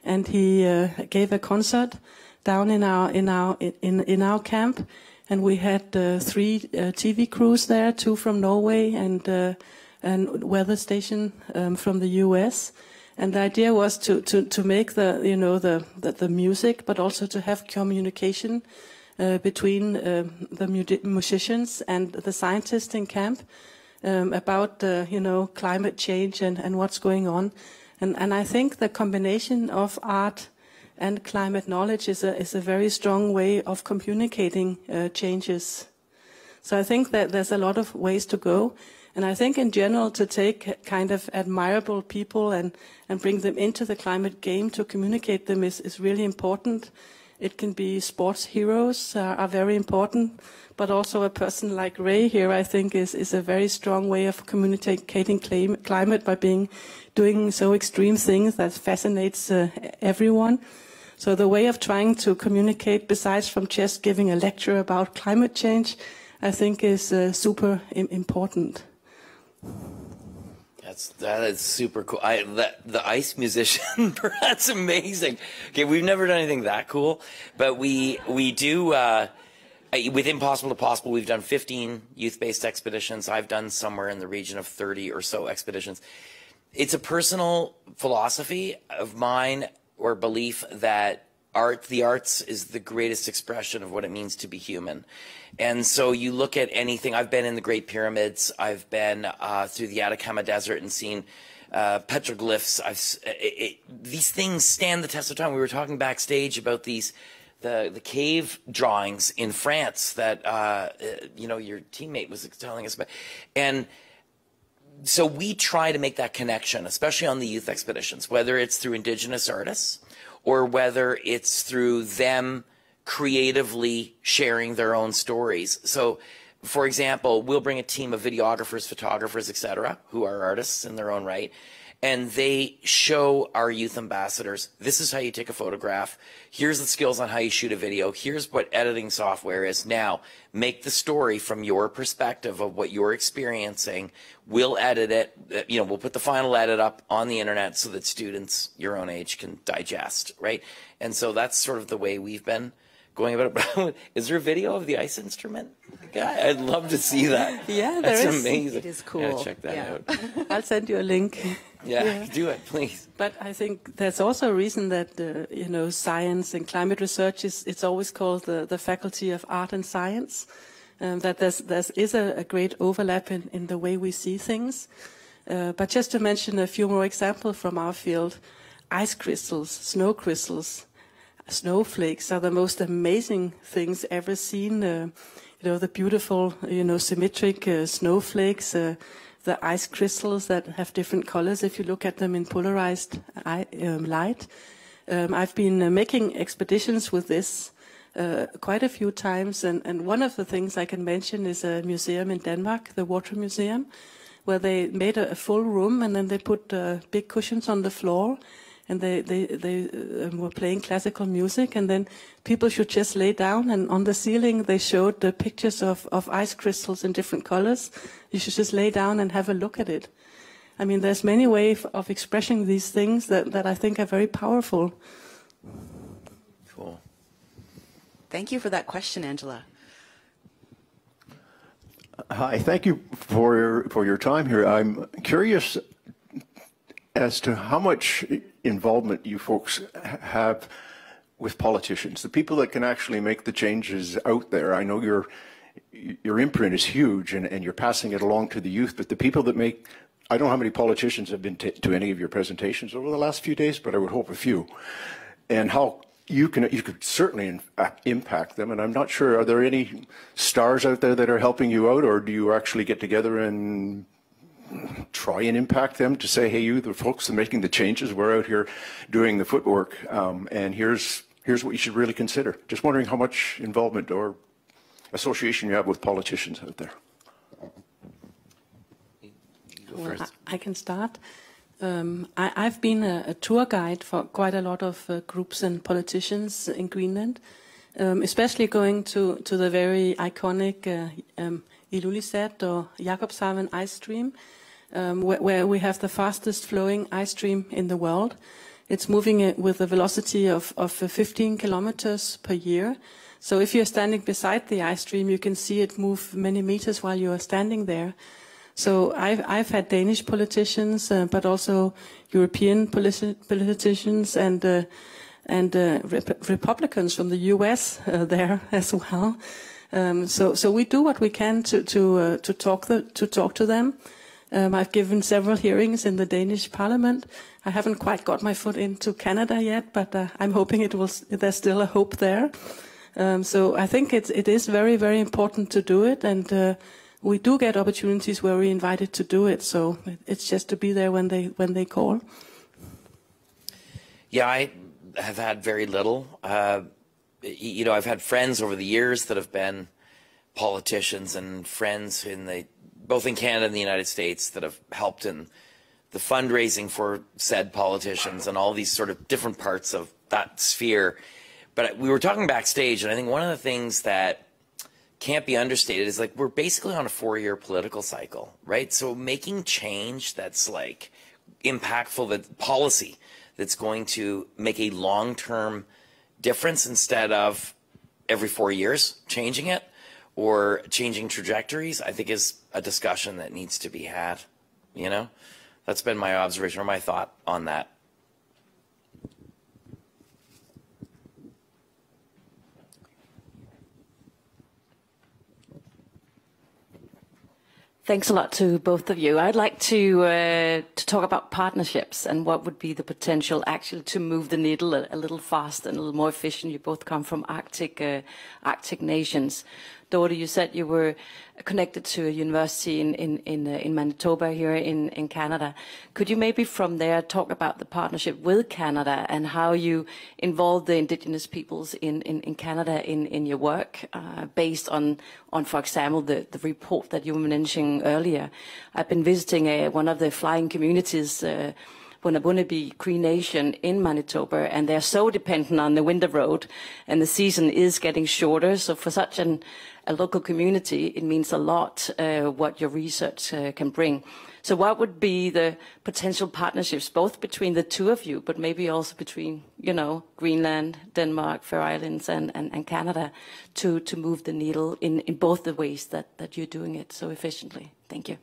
And he uh, gave a concert down in our, in our, in, in our camp. And we had uh, three uh, TV crews there, two from Norway and, uh, and weather station um, from the US. And the idea was to, to, to make the, you know, the, the, the music, but also to have communication uh, between uh, the musicians and the scientists in camp um, about, uh, you know, climate change and, and what's going on. And, and I think the combination of art and climate knowledge is a, is a very strong way of communicating uh, changes. So I think that there's a lot of ways to go. And I think in general to take kind of admirable people and, and bring them into the climate game to communicate them is, is really important. It can be sports heroes uh, are very important, but also a person like Ray here, I think, is, is a very strong way of communicating claim, climate by being doing so extreme things that fascinates uh, everyone. So the way of trying to communicate, besides from just giving a lecture about climate change, I think is uh, super important. That's that is super cool. I that the ice musician, that's amazing. Okay, we've never done anything that cool, but we we do. Uh, with Impossible to Possible, we've done 15 youth-based expeditions. I've done somewhere in the region of 30 or so expeditions. It's a personal philosophy of mine or belief that art, the arts is the greatest expression of what it means to be human. And so you look at anything, I've been in the Great Pyramids, I've been uh, through the Atacama Desert and seen uh, petroglyphs. It, it, these things stand the test of time. We were talking backstage about these, the, the cave drawings in France that, uh, uh you know, your teammate was telling us about. And, so we try to make that connection, especially on the youth expeditions, whether it's through indigenous artists or whether it's through them creatively sharing their own stories. So, for example, we'll bring a team of videographers, photographers, etc., who are artists in their own right, and they show our youth ambassadors this is how you take a photograph here's the skills on how you shoot a video here's what editing software is now make the story from your perspective of what you're experiencing we'll edit it uh, you know we'll put the final edit up on the internet so that students your own age can digest right and so that's sort of the way we've been going about it. is there a video of the ice instrument? God, I'd love to see that. Yeah, that's is. amazing. It is cool. Yeah, check that yeah. out. I'll send you a link. Yeah, yeah, do it, please. But I think there's also a reason that uh, you know science and climate research is it's always called the, the faculty of art and science. Um, that there's there's is a, a great overlap in, in the way we see things. Uh, but just to mention a few more examples from our field, ice crystals, snow crystals, snowflakes are the most amazing things ever seen. Uh, you know, the beautiful, you know, symmetric uh, snowflakes, uh, the ice crystals that have different colors if you look at them in polarized um, light. Um, I've been uh, making expeditions with this uh, quite a few times, and, and one of the things I can mention is a museum in Denmark, the Water Museum, where they made a, a full room and then they put uh, big cushions on the floor and they they they um, were playing classical music, and then people should just lay down, and on the ceiling they showed the pictures of of ice crystals in different colors. You should just lay down and have a look at it. I mean, there's many ways of expressing these things that that I think are very powerful. Cool. Thank you for that question, Angela. Hi, thank you for your, for your time here. I'm curious as to how much involvement you folks have with politicians, the people that can actually make the changes out there. I know your your imprint is huge, and, and you're passing it along to the youth. But the people that make I don't know how many politicians have been to any of your presentations over the last few days, but I would hope a few. And how you can you could certainly in, uh, impact them. And I'm not sure are there any stars out there that are helping you out, or do you actually get together and try and impact them to say, hey, you, the folks that are making the changes, we're out here doing the footwork, um, and here's here's what you should really consider. Just wondering how much involvement or association you have with politicians out there. Well, I, I, can start. Um, I, have been a, a, tour guide for quite a lot of uh, groups and politicians in Greenland. um, especially going to, to the very iconic uh, um, Ilulissat or Jakobshavn ice stream, um, where, where, we have the fastest flowing ice stream in the world. It's moving with a velocity of, of 15 kilometers per year. So if you're standing beside the ice stream, you can see it move many meters while you are standing there. So I've, I've had Danish politicians, uh, but also European politi politicians and uh, and uh, rep Republicans from the U.S. Uh, there as well. Um, so so we do what we can to to uh, to talk the, to talk to them. Um, I've given several hearings in the Danish Parliament. I haven't quite got my foot into Canada yet, but uh, I'm hoping it will. There's still a hope there. Um, so I think it, it is very, very important to do it, and uh, we do get opportunities where we're invited to do it. So it's just to be there when they when they call. Yeah, I have had very little. Uh, you know, I've had friends over the years that have been politicians and friends in the both in Canada and the United States that have helped in the fundraising for said politicians and all these sort of different parts of that sphere. But we were talking backstage, and I think one of the things that can't be understated is like we're basically on a four-year political cycle, right? So making change that's like impactful, that policy that's going to make a long-term difference instead of every four years changing it or changing trajectories, I think is a discussion that needs to be had. You know, that's been my observation or my thought on that. Thanks a lot to both of you. I'd like to uh, to talk about partnerships and what would be the potential actually to move the needle a, a little faster and a little more efficient. You both come from Arctic uh, Arctic nations. Dorthe, you said you were connected to a university in in in, uh, in, Manitoba here in in Canada. Could you maybe from there talk about the partnership with Canada and how you involve the Indigenous peoples in in, in Canada in in your work uh, based on on for example the the report that you were mentioning earlier. I've been visiting a, one of the flying communities. Uh, Bunibonibee Cree Nation in Manitoba, and they're so dependent on the winter road, and the season is getting shorter. So for such an a local community, it means a lot uh, what your research uh, can bring. So what would be the potential partnerships, both between the two of you, but maybe also between, you know, Greenland, Denmark, Faroe Islands, and, and, and Canada, to, to move the needle in, in both the ways that, that you're doing it so efficiently? Thank you.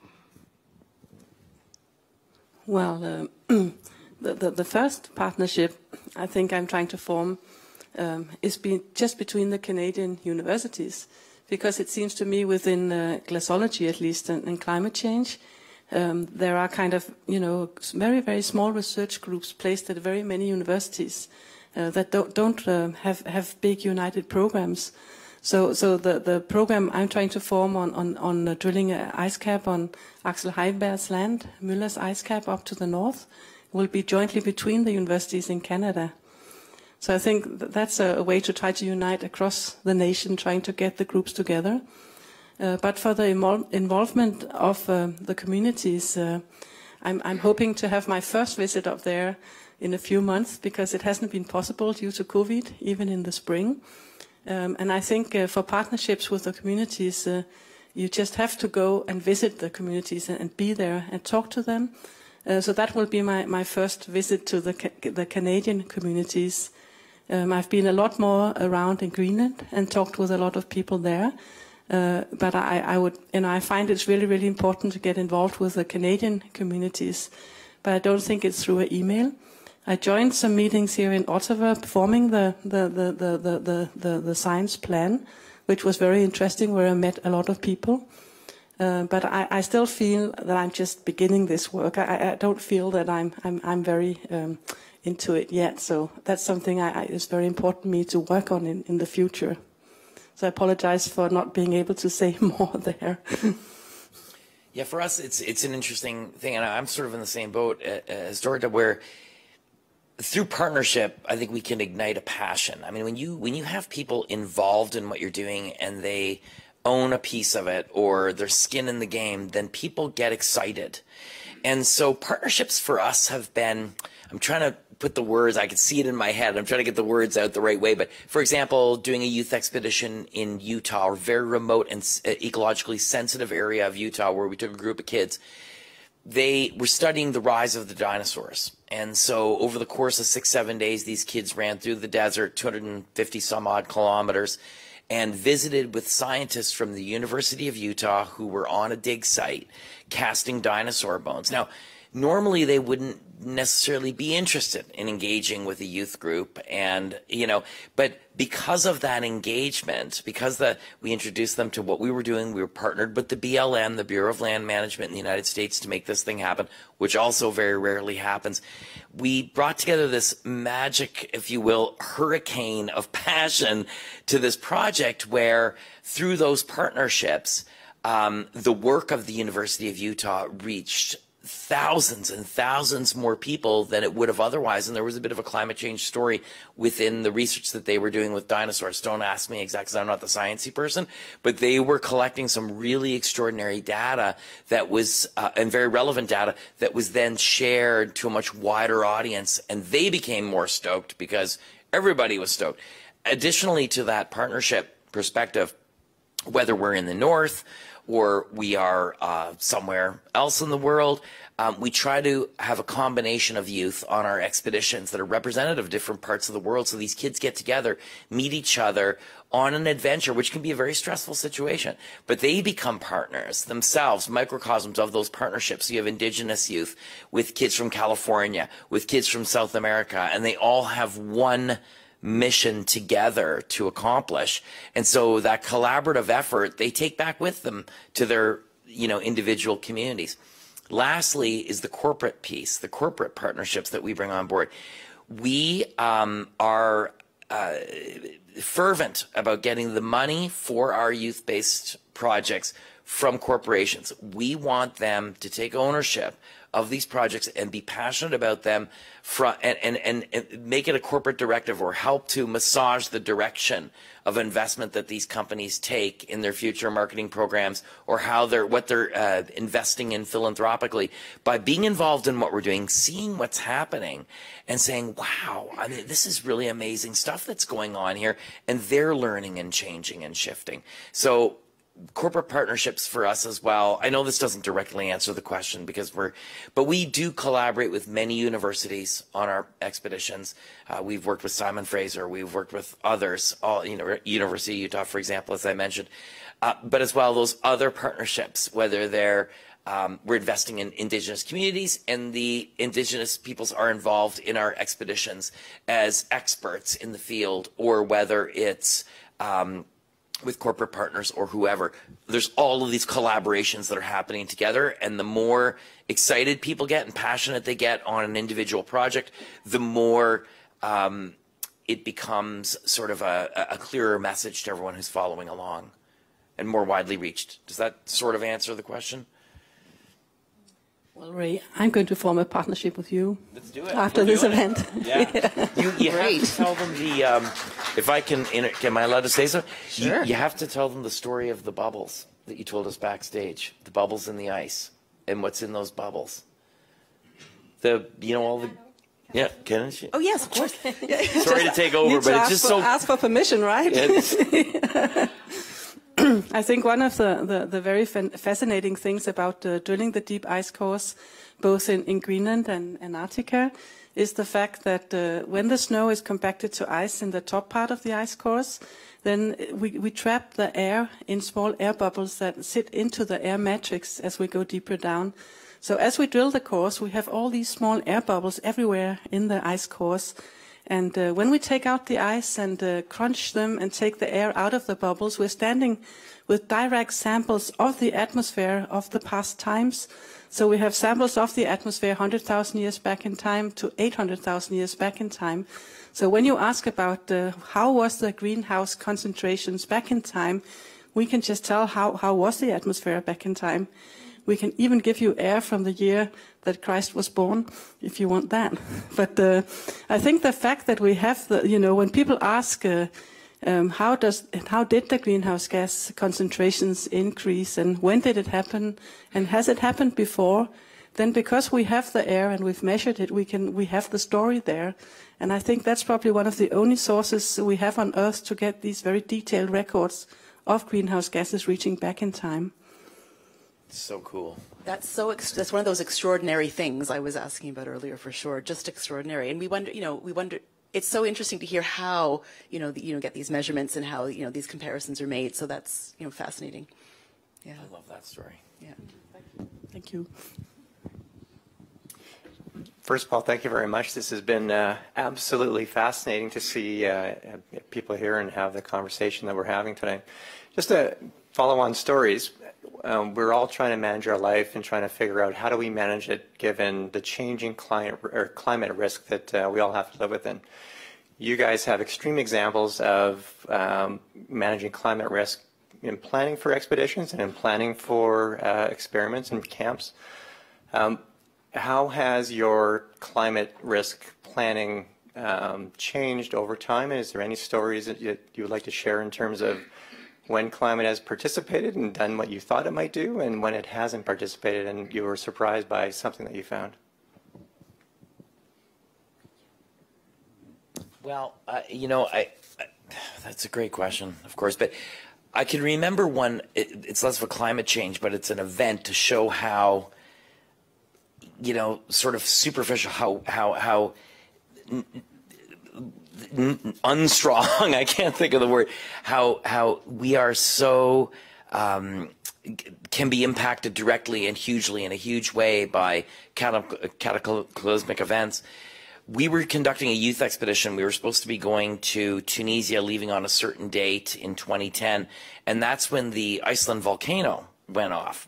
Well, uh, the, the, the, first partnership I think I'm trying to form um, is be just between the Canadian universities because it seems to me within uh, glaciology at least and, and climate change, um, there are kind of, you know, very, very small research groups placed at very many universities uh, that don't, don't uh, have, have big united programs. So, so the, the program I'm trying to form on, on, on drilling an ice cap on Axel Heiberg's land, Müller's ice cap up to the north, will be jointly between the universities in Canada. So I think that's a, way to try to unite across the nation, trying to get the groups together. Uh, but for the involvement of uh, the communities, uh, I'm, I'm, hoping to have my first visit up there in a few months because it hasn't been possible due to COVID, even in the spring. Um, and I think uh, for partnerships with the communities, uh, you just have to go and visit the communities and, and be there and talk to them. Uh, so that will be my, my first visit to the, ca the Canadian communities um, I've been a lot more around in Greenland and talked with a lot of people there. Uh, but I, I, would, you know, I find it's really, really important to get involved with the Canadian communities. But I don't think it's through an email. I joined some meetings here in Ottawa, forming the the, the, the, the, the, the science plan, which was very interesting, where I met a lot of people. Uh, but I, I, still feel that I'm just beginning this work. I, I don't feel that I'm I'm, I'm very um, into it yet. So that's something I, I, is very important to me to work on in, in the future. So I apologize for not being able to say more there. yeah, for us, it's it's an interesting thing, and I'm sort of in the same boat uh, uh, as Dorthe, where through partnership, I think we can ignite a passion. I mean, when you when you have people involved in what you're doing and they own a piece of it or their skin in the game, then people get excited. And so partnerships for us have been I'm trying to put the words. I could see it in my head. I'm trying to get the words out the right way. But for example, doing a youth expedition in Utah, a very remote and uh, ecologically sensitive area of Utah, where we took a group of kids. They were studying the rise of the dinosaurs. And so over the course of six, seven days, these kids ran through the desert, 250 some odd kilometers, and visited with scientists from the University of Utah who were on a dig site casting dinosaur bones. Now, normally they wouldn't necessarily be interested in engaging with a youth group and you know but because of that engagement because the we introduced them to what we were doing we were partnered with the BLM the Bureau of Land Management in the United States to make this thing happen which also very rarely happens we brought together this magic if you will hurricane of passion to this project where through those partnerships um, the work of the University of Utah reached thousands and thousands more people than it would have otherwise. And there was a bit of a climate change story within the research that they were doing with dinosaurs. Don't ask me exactly because I'm not the sciencey person, but they were collecting some really extraordinary data that was, uh, and very relevant data that was then shared to a much wider audience. And they became more stoked because everybody was stoked. Additionally to that partnership perspective, whether we're in the north or we are uh, somewhere else in the world. Um, we try to have a combination of youth on our expeditions that are representative of different parts of the world. So these kids get together, meet each other on an adventure, which can be a very stressful situation, but they become partners themselves, microcosms of those partnerships. So you have indigenous youth with kids from California, with kids from South America, and they all have one mission together to accomplish. And so that collaborative effort they take back with them to their, you know, individual communities. Lastly is the corporate piece, the corporate partnerships that we bring on board. We um, are uh, fervent about getting the money for our youth-based projects from corporations. We want them to take ownership of these projects and be passionate about them from, and, and, and, and make it a corporate directive or help to massage the direction of investment that these companies take in their future marketing programs or how they're what they're uh, investing in philanthropically by being involved in what we're doing seeing what's happening and saying wow i mean this is really amazing stuff that's going on here and they're learning and changing and shifting. So corporate partnerships for us as well. I know this doesn't directly answer the question because we're, but we do collaborate with many universities on our expeditions. Uh, we've worked with Simon Fraser. We've worked with others, all, you know, University of Utah, for example, as I mentioned. Uh, but as well, those other partnerships, whether they're um, we're investing in indigenous communities and the indigenous peoples are involved in our expeditions as experts in the field or whether it's um, with corporate partners or whoever. There's all of these collaborations that are happening together, and the more excited people get and passionate they get on an individual project, the more um, it becomes sort of a, a clearer message to everyone who's following along and more widely reached. Does that sort of answer the question? Well, Ray, I'm going to form a partnership with you. Let's do it. After We're this doing event. It. Yeah. you you have to tell them the, um, if I can, am I allowed to say so? Sure. You, you have to tell them the story of the bubbles that you told us backstage, the bubbles in the ice, and what's in those bubbles. The, you know, all the, yeah, can she? Oh yes, of course. Sorry to take over, but it's just for, so. ask for permission, right? I think one of the, the, the very fascinating things about uh, drilling the deep ice cores, both in, in Greenland and Antarctica, is the fact that uh, when the snow is compacted to ice in the top part of the ice cores, then we, we trap the air in small air bubbles that sit into the air matrix as we go deeper down. So as we drill the cores, we have all these small air bubbles everywhere in the ice cores. And uh, when we take out the ice and uh, crunch them and take the air out of the bubbles, we're standing with direct samples of the atmosphere of the past times. So we have samples of the atmosphere 100,000 years back in time to 800,000 years back in time. So when you ask about uh, how was the greenhouse concentrations back in time, we can just tell how, how was the atmosphere back in time. We can even give you air from the year that Christ was born, if you want that. But uh, I think the fact that we have the, you know, when people ask, uh, um, how does, how did the greenhouse gas concentrations increase, and when did it happen, and has it happened before? then because we have the air and we've measured it, we can we have the story there. And I think that's probably one of the only sources we have on Earth to get these very detailed records of greenhouse gases reaching back in time. So cool. That's so. Ex- that's one of those extraordinary things I was asking about earlier, for sure. Just extraordinary, and we wonder. You know, we wonder. It's so interesting to hear how you know the, you know get these measurements and how you know these comparisons are made. So that's you know fascinating. Yeah. I love that story. Yeah. Thank you. First of all, thank you very much. This has been uh, absolutely fascinating to see uh, people here and have the conversation that we're having today. Just to follow on stories, um, we're all trying to manage our life and trying to figure out how do we manage it given the changing climate or climate risk that uh, we all have to live within. You guys have extreme examples of um, managing climate risk in planning for expeditions and in planning for uh, experiments and camps. Um, how has your climate risk planning um, changed over time? Is there any stories that you would like to share in terms of when climate has participated and done what you thought it might do, and when it hasn't participated and you were surprised by something that you found? Well, uh, you know, I, I, that's a great question, of course, but I can remember one. It, it's less of a climate change, but it's an event to show how, you know, sort of superficial, how how how unstrong. I can't think of the word. How how we are so um, can be impacted directly and hugely in a huge way by cataclysmic events. We were conducting a youth expedition. We were supposed to be going to Tunisia, leaving on a certain date in 2010, and that's when the Iceland volcano went off.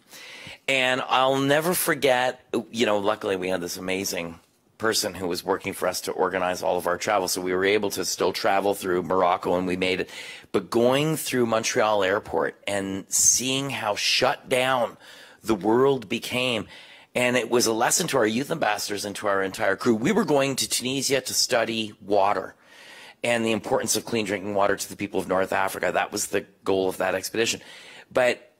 And I'll never forget. You know, luckily we had this amazing person who was working for us to organize all of our travel. So we were able to still travel through Morocco and we made it. But going through Montreal airport and seeing how shut down the world became, and it was a lesson to our youth ambassadors and to our entire crew. We were going to Tunisia to study water and the importance of clean drinking water to the people of North Africa. That was the goal of that expedition. But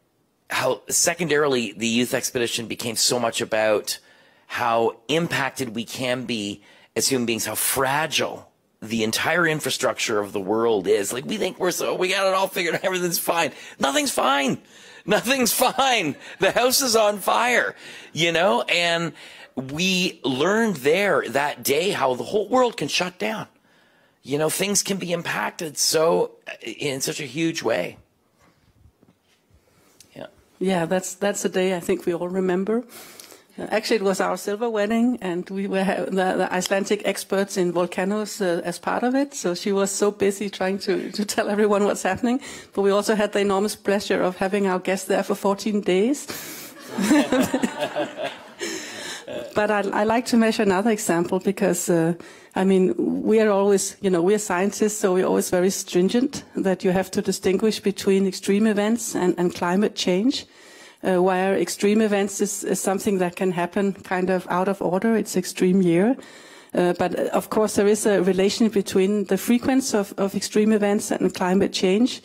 how secondarily the youth expedition became so much about how impacted we can be as human beings, how fragile the entire infrastructure of the world is. Like we think we're so, we got it all figured out, everything's fine. Nothing's fine. Nothing's fine. The house is on fire, you know, and we learned there that day how the whole world can shut down. You know, things can be impacted so uh, in such a huge way. Yeah. Yeah, that's that's a day I think we all remember. Actually, it was our silver wedding, and we were the, the Icelandic experts in volcanoes uh, as part of it. So she was so busy trying to, to tell everyone what's happening. But we also had the enormous pleasure of having our guests there for 14 days. but I, I, like to measure another example because, uh, I mean, we are always, you know, we are scientists, so we're always very stringent that you have to distinguish between extreme events and, and climate change uh, where extreme events is, is, something that can happen kind of out of order. It's extreme year. Uh, but uh, of course, there is a relation between the frequency of, of extreme events and climate change.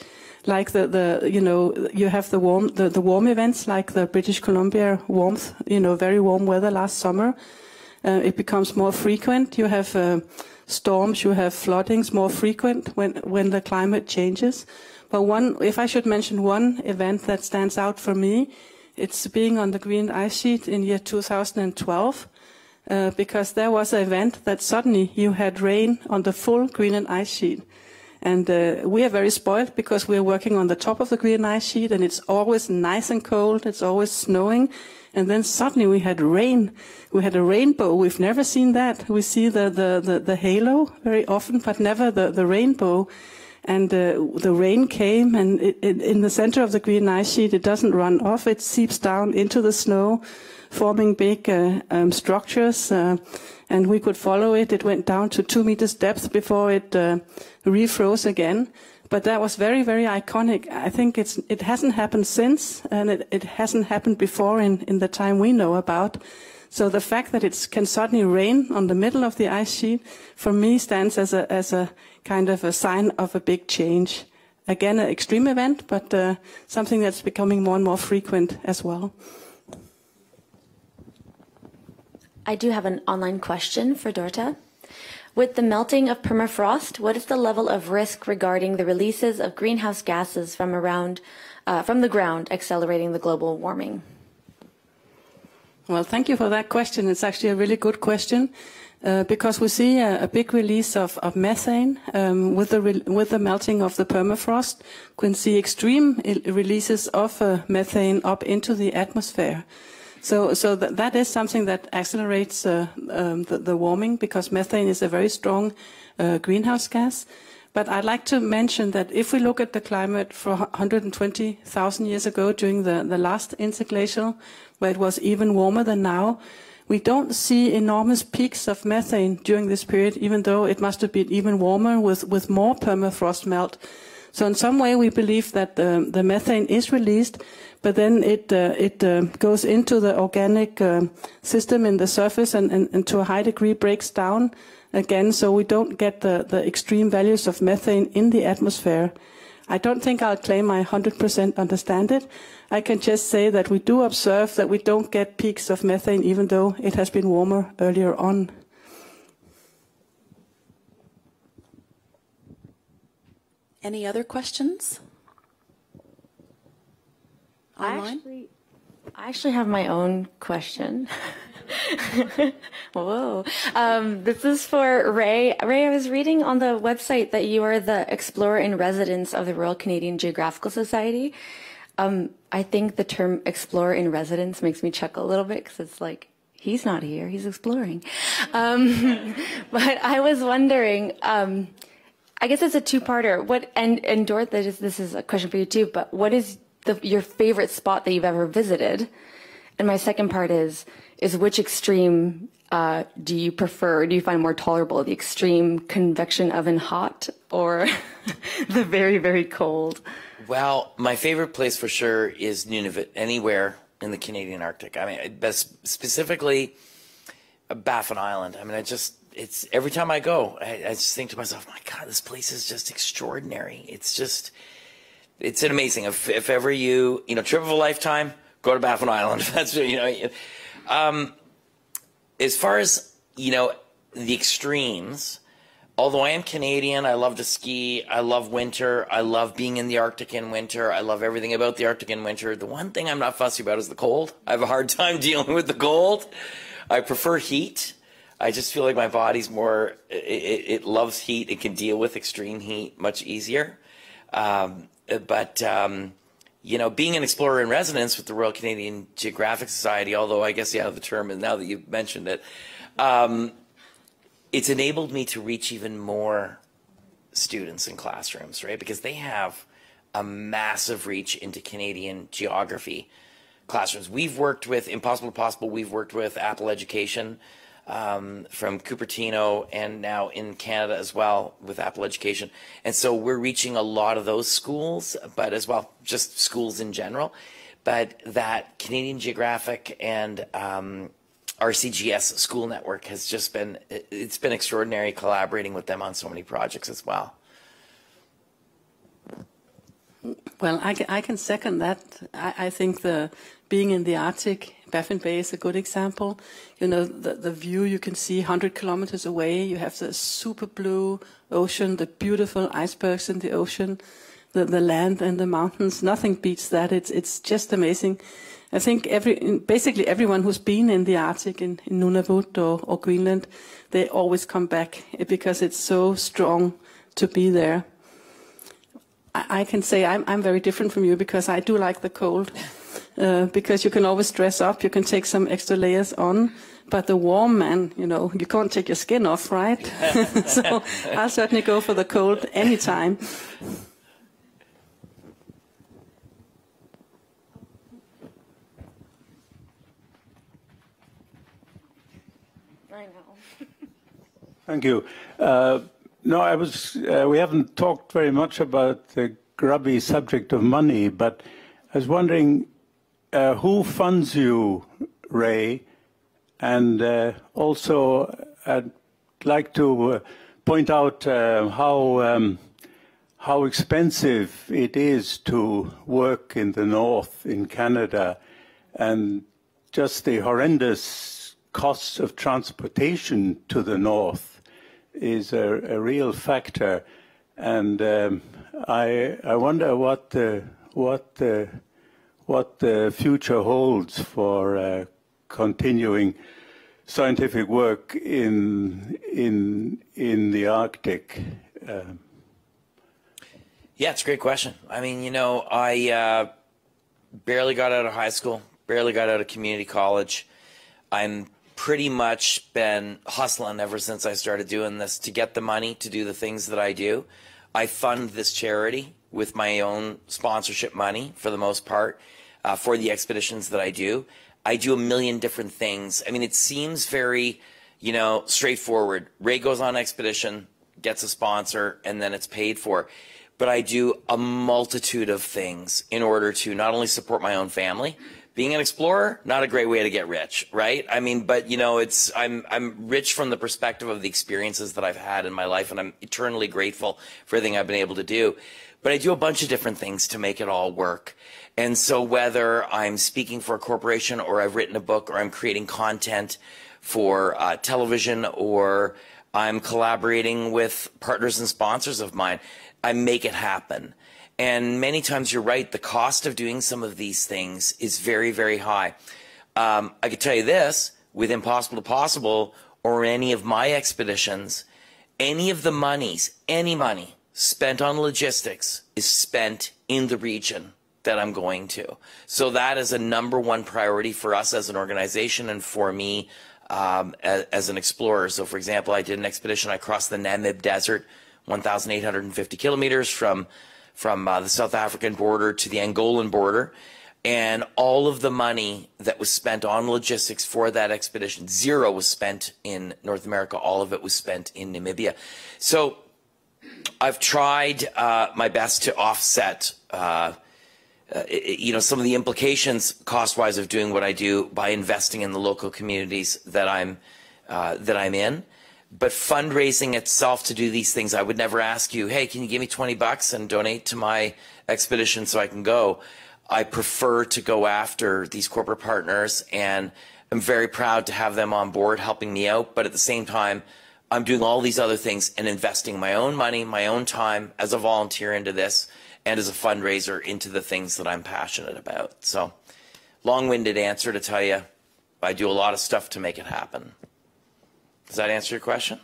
Like the, the you know, you have the warm, the, the warm events like the British Columbia warmth, you know, very warm weather last summer. Uh, it becomes more frequent. You have uh, storms, you have floodings more frequent when, when the climate changes. But one, if I should mention one event that stands out for me, it's being on the green ice sheet in year 2012, uh, because there was an event that suddenly you had rain on the full Greenland ice sheet. And uh, we are very spoiled because we are working on the top of the Greenland ice sheet and it's always nice and cold, it's always snowing. And then suddenly we had rain. We had a rainbow. We've never seen that. We see the, the, the, the halo very often, but never the, the rainbow and uh, the rain came and it, it, in the center of the green ice sheet it doesn't run off. It seeps down into the snow forming big uh, um, structures uh, and we could follow it. It went down to two meters depth before it uh, refroze again. But that was very very iconic. I think it hasn't happened since and it, it hasn't happened before in, in the time we know about so the fact that it can suddenly rain on the middle of the ice sheet, for me, stands as a, as a kind of a sign of a big change. Again, an extreme event, but uh, something that's becoming more and more frequent as well. I do have an online question for Dorthe. With the melting of permafrost, what is the level of risk regarding the releases of greenhouse gases from around uh, from the ground, accelerating the global warming? Well, thank you for that question. It's actually a really good question. Uh, because we see a, a big release of, of methane um, with, the re with the melting of the permafrost. We can see extreme releases of uh, methane up into the atmosphere. So, so th that is something that accelerates uh, um, the, the, warming because methane is a very strong uh, greenhouse gas. But I'd like to mention that if we look at the climate for 120,000 years ago during the, the last interglacial, where it was even warmer than now, we don't see enormous peaks of methane during this period, even though it must have been even warmer with, with more permafrost melt. So in some way, we believe that the, the methane is released, but then it uh, it uh, goes into the organic uh, system in the surface and, and, and, to a high degree breaks down again. So we don't get the, the extreme values of methane in the atmosphere. I don't think I'll claim I 100% understand it. I can just say that we do observe that we don't get peaks of methane even though it has been warmer earlier on. Any other questions? Online? I actually, I actually have my own question. Whoa. Um, this is for Ray. Ray, I was reading on the website that you are the explorer in residence of the Royal Canadian Geographical Society. Um, I think the term explorer in residence makes me chuckle a little bit because it's like, he's not here, he's exploring. Um, but I was wondering, um, I guess it's a two-parter. What and and Dorthe, this, this is a question for you too. But what is the, your favorite spot that you've ever visited? And my second part is is which extreme uh, do you prefer? Do you find more tolerable the extreme convection oven hot or the very very cold? Well, my favorite place for sure is Nunavut. Anywhere in the Canadian Arctic. I mean, best specifically Baffin Island. I mean, I just it's every time I go, I, I, just think to myself, my God, this place is just extraordinary. It's just, it's amazing. If, if ever you, you know, trip of a lifetime, go to Baffin Island. That's you know. Um, as far as you know, the extremes. Although I am Canadian, I love to ski. I love winter. I love being in the Arctic in winter. I love everything about the Arctic in winter. The one thing I'm not fussy about is the cold. I have a hard time dealing with the cold. I prefer heat. I just feel like my body's more, it, it loves heat. It can deal with extreme heat much easier. Um, but, um, you know, being an explorer in residence with the Royal Canadian Geographic Society, although I guess, yeah, the term, and now that you've mentioned it, um, it's enabled me to reach even more students in classrooms, right? Because they have a massive reach into Canadian geography classrooms. We've worked with Impossible to Possible, we've worked with Apple Education, um, from Cupertino and now in Canada as well with Apple Education. And so we're reaching a lot of those schools, but as well, just schools in general. But that Canadian Geographic and um, RCGS school network has just been, it's been extraordinary collaborating with them on so many projects as well. Well, I can, I can second that. I, I think the being in the Arctic Baffin Bay is a good example. You know, the, the view you can see 100 kilometers away. You have the super blue ocean, the beautiful icebergs in the ocean, the, the land and the mountains. Nothing beats that. It's, it's just amazing. I think every, basically everyone who's been in the Arctic, in, in Nunavut or, or Greenland, they always come back because it's so strong to be there. I, I can say I'm, I'm very different from you because I do like the cold. Uh, because you can always dress up, you can take some extra layers on. But the warm man, you know, you can't take your skin off, right? so I'll certainly go for the cold anytime. I know. Thank you. Uh, no, I was. Uh, we haven't talked very much about the grubby subject of money, but I was wondering uh, who funds you, Ray? And uh, also, I'd like to uh, point out uh, how um, how expensive it is to work in the north in Canada, and just the horrendous costs of transportation to the north is a, a real factor, and um, I I wonder what the what the what the future holds for uh, continuing scientific work in in in the Arctic. Um, yeah, it's a great question. I mean, you know, I uh, barely got out of high school, barely got out of community college. I'm pretty much been hustling ever since I started doing this to get the money to do the things that I do. I fund this charity with my own sponsorship money for the most part uh, for the expeditions that I do. I do a million different things. I mean, it seems very, you know, straightforward. Ray goes on expedition, gets a sponsor, and then it's paid for. But I do a multitude of things in order to not only support my own family, being an explorer, not a great way to get rich, right? I mean, but you know, it's I'm I'm rich from the perspective of the experiences that I've had in my life, and I'm eternally grateful for everything I've been able to do. But I do a bunch of different things to make it all work. And so whether I'm speaking for a corporation or I've written a book or I'm creating content for uh, television or I'm collaborating with partners and sponsors of mine, I make it happen. And many times you're right, the cost of doing some of these things is very, very high. Um, I could tell you this with Impossible to Possible or any of my expeditions, any of the monies, any money spent on logistics is spent in the region that I'm going to. So that is a number one priority for us as an organization and for me um, as, as, an explorer. So, for example, I did an expedition. I crossed the Namib Desert, 1,850 kilometers from from uh, the South African border to the Angolan border. And all of the money that was spent on logistics for that expedition, zero was spent in North America. All of it was spent in Namibia. So I've tried uh, my best to offset uh, uh, you know, some of the implications cost-wise of doing what I do by investing in the local communities that I'm uh, that I'm in. But fundraising itself to do these things, I would never ask you, hey, can you give me 20 bucks and donate to my expedition so I can go? I prefer to go after these corporate partners and I'm very proud to have them on board helping me out. But at the same time, I'm doing all these other things and investing my own money, my own time as a volunteer into this and as a fundraiser into the things that I'm passionate about. So, long-winded answer to tell you, I do a lot of stuff to make it happen. Does that answer your question?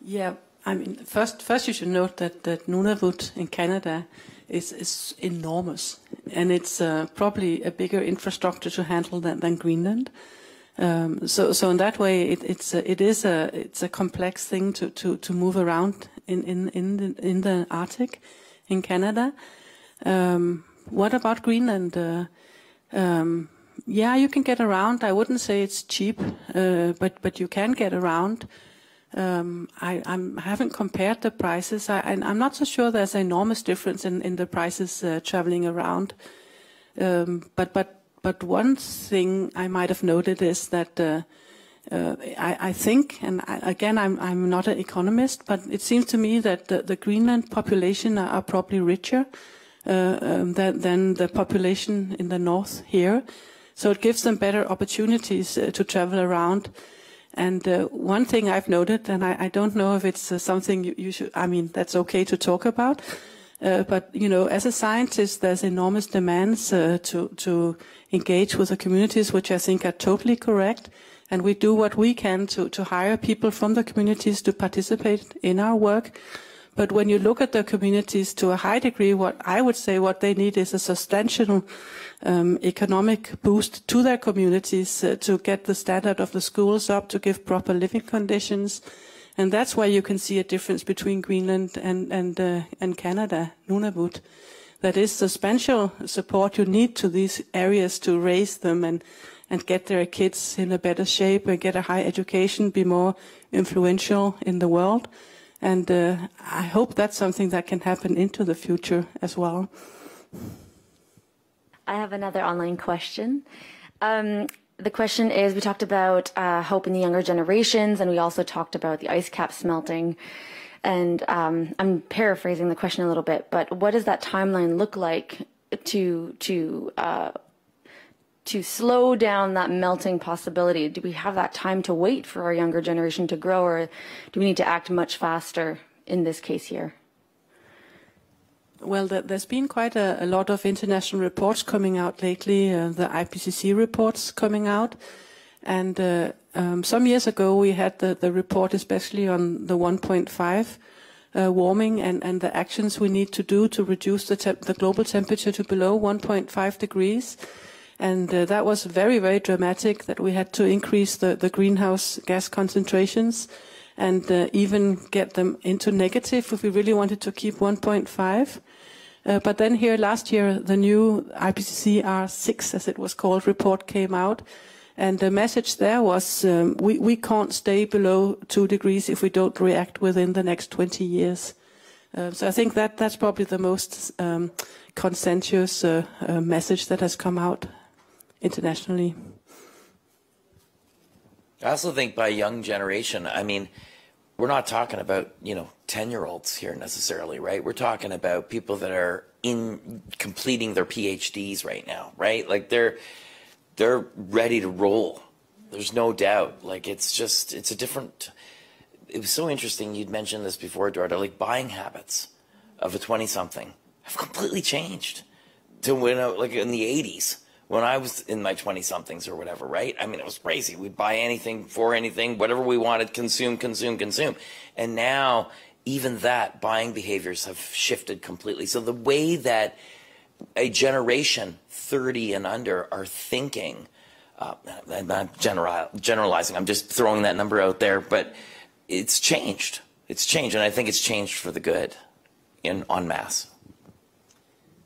Yeah, I mean, first, first you should note that, that Nunavut in Canada is, is enormous, and it's uh, probably a bigger infrastructure to handle than, than Greenland. Um, so, so in that way, it, it's a, it is a it's a complex thing to, to, to move around in in in the, in the Arctic in Canada. Um, what about Greenland? Uh, um, yeah, you can get around. I wouldn't say it's cheap, uh, but but you can get around. Um, I, I'm, I haven't compared the prices. I, am not so sure there's an enormous difference in, in the prices uh, traveling around. Um, but but but one thing I might have noted is that uh, uh, I, I, think, and I, again, I'm, I'm not an economist, but it seems to me that the, the Greenland population are, are probably richer uh, um, than, than, the population in the north here. So it gives them better opportunities uh, to travel around. And uh, one thing I've noted, and I, I don't know if it's uh, something you, you, should, I mean, that's okay to talk about, uh, but you know, as a scientist, there's enormous demands to to engage with the communities, which I think are totally correct and we do what we can to, to hire people from the communities to participate in our work. But when you look at the communities to a high degree, what I would say what they need is a substantial um, economic boost to their communities uh, to get the standard of the schools up, to give proper living conditions. And that's why you can see a difference between Greenland and, and, uh, and Canada, Nunavut. That is substantial support you need to these areas to raise them and and get their kids in a better shape and get a high education, be more influential in the world. And uh, I hope that's something that can happen into the future as well. I have another online question. Um, the question is we talked about uh, hope in the younger generations, and we also talked about the ice cap smelting. And um, I'm paraphrasing the question a little bit, but what does that timeline look like to to uh, to slow down that melting possibility? Do we have that time to wait for our younger generation to grow, or do we need to act much faster in this case here? Well, there's been quite a, a, lot of international reports coming out lately, uh, the IPCC reports coming out. And uh, um, some years ago, we had the, the, report, especially on the 1.5 uh, warming and, and, the actions we need to do to reduce the, the global temperature to below 1.5 degrees. And uh, that was very, very dramatic that we had to increase the, the greenhouse gas concentrations and uh, even get them into negative if we really wanted to keep 1.5. Uh, but then here last year, the new IPCC R6, as it was called, report came out. And the message there was um, we, we can't stay below two degrees if we don't react within the next 20 years. Uh, so I think that that's probably the most um, consensus uh, uh, message that has come out internationally. I also think by young generation, I mean, we're not talking about, you know, 10 year olds here necessarily, right? We're talking about people that are in completing their PhDs right now, right? Like they're, they're ready to roll. There's no doubt. Like it's just, it's a different, it was so interesting. You'd mentioned this before, Eduardo, like buying habits of a 20 something have completely changed to when, like in the 80s when I was in my 20 somethings or whatever, right? I mean, it was crazy. We'd buy anything for anything, whatever we wanted, consume, consume, consume. And now even that buying behaviors have shifted completely. So the way that a generation 30 and under are thinking, uh, I'm not general, generalizing, I'm just throwing that number out there, but it's changed. It's changed, and I think it's changed for the good in en masse.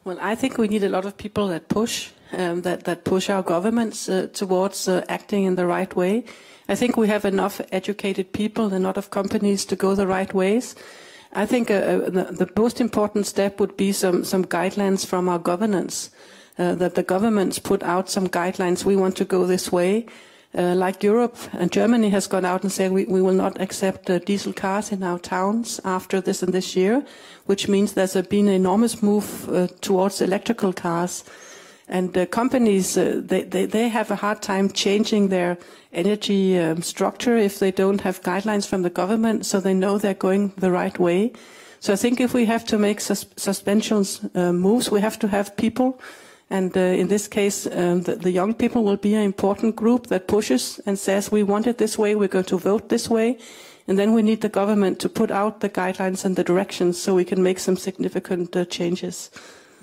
Well, I think we need a lot of people that push um, that that push our governments uh, towards uh, acting in the right way. I think we have enough educated people, enough of companies to go the right ways. I think uh, uh, the, the, most important step would be some some guidelines from our governance. Uh, that the governments put out some guidelines. We want to go this way. Uh, like Europe and Germany has gone out and said we, we will not accept uh, diesel cars in our towns after this and this year, which means there's been an enormous move uh, towards electrical cars. And companies, uh, they, they, they, have a hard time changing their energy um, structure if they don't have guidelines from the government, so they know they're going the right way. So I think if we have to make sus suspensions uh, moves, we have to have people. And uh, in this case, um, the, the, young people will be an important group that pushes and says, we want it this way, we're going to vote this way. And then we need the government to put out the guidelines and the directions so we can make some significant uh, changes.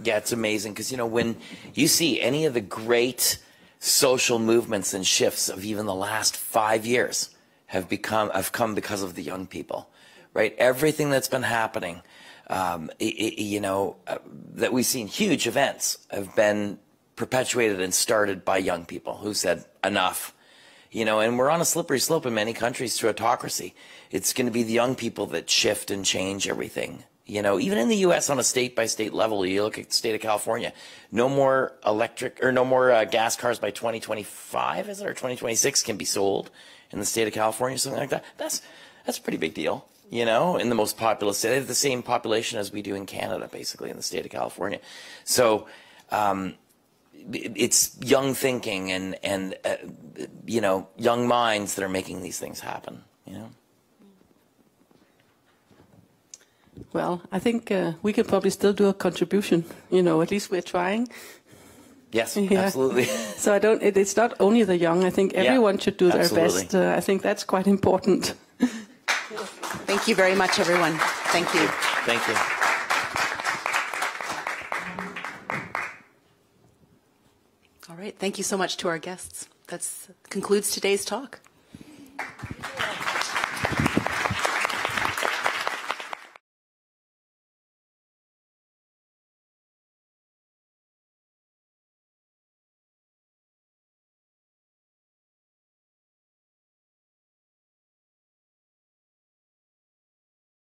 Yeah, it's amazing because, you know, when you see any of the great social movements and shifts of even the last five years have become, have come because of the young people, right? Everything that's been happening, um, you know, uh, that we've seen huge events have been perpetuated and started by young people who said enough, you know, and we're on a slippery slope in many countries to autocracy. It's going to be the young people that shift and change everything. You know, even in the U.S. on a state by state level, you look at the state of California, no more electric or no more uh, gas cars by 2025, is it, or 2026 can be sold in the state of California, something like that. That's that's a pretty big deal. You know, in the most populous state, they have the same population as we do in Canada, basically in the state of California. So, um, it's young thinking and and uh, you know young minds that are making these things happen. You know. Well, I think uh, we can probably still do a contribution. You know, at least we're trying. Yes, yeah. absolutely. so I don't. It, it's not only the young. I think everyone yeah, should do their best. Uh, I think that's quite important. Thank you very much, everyone. Thank you. Thank you. All right. Thank you so much to our guests. That concludes today's talk.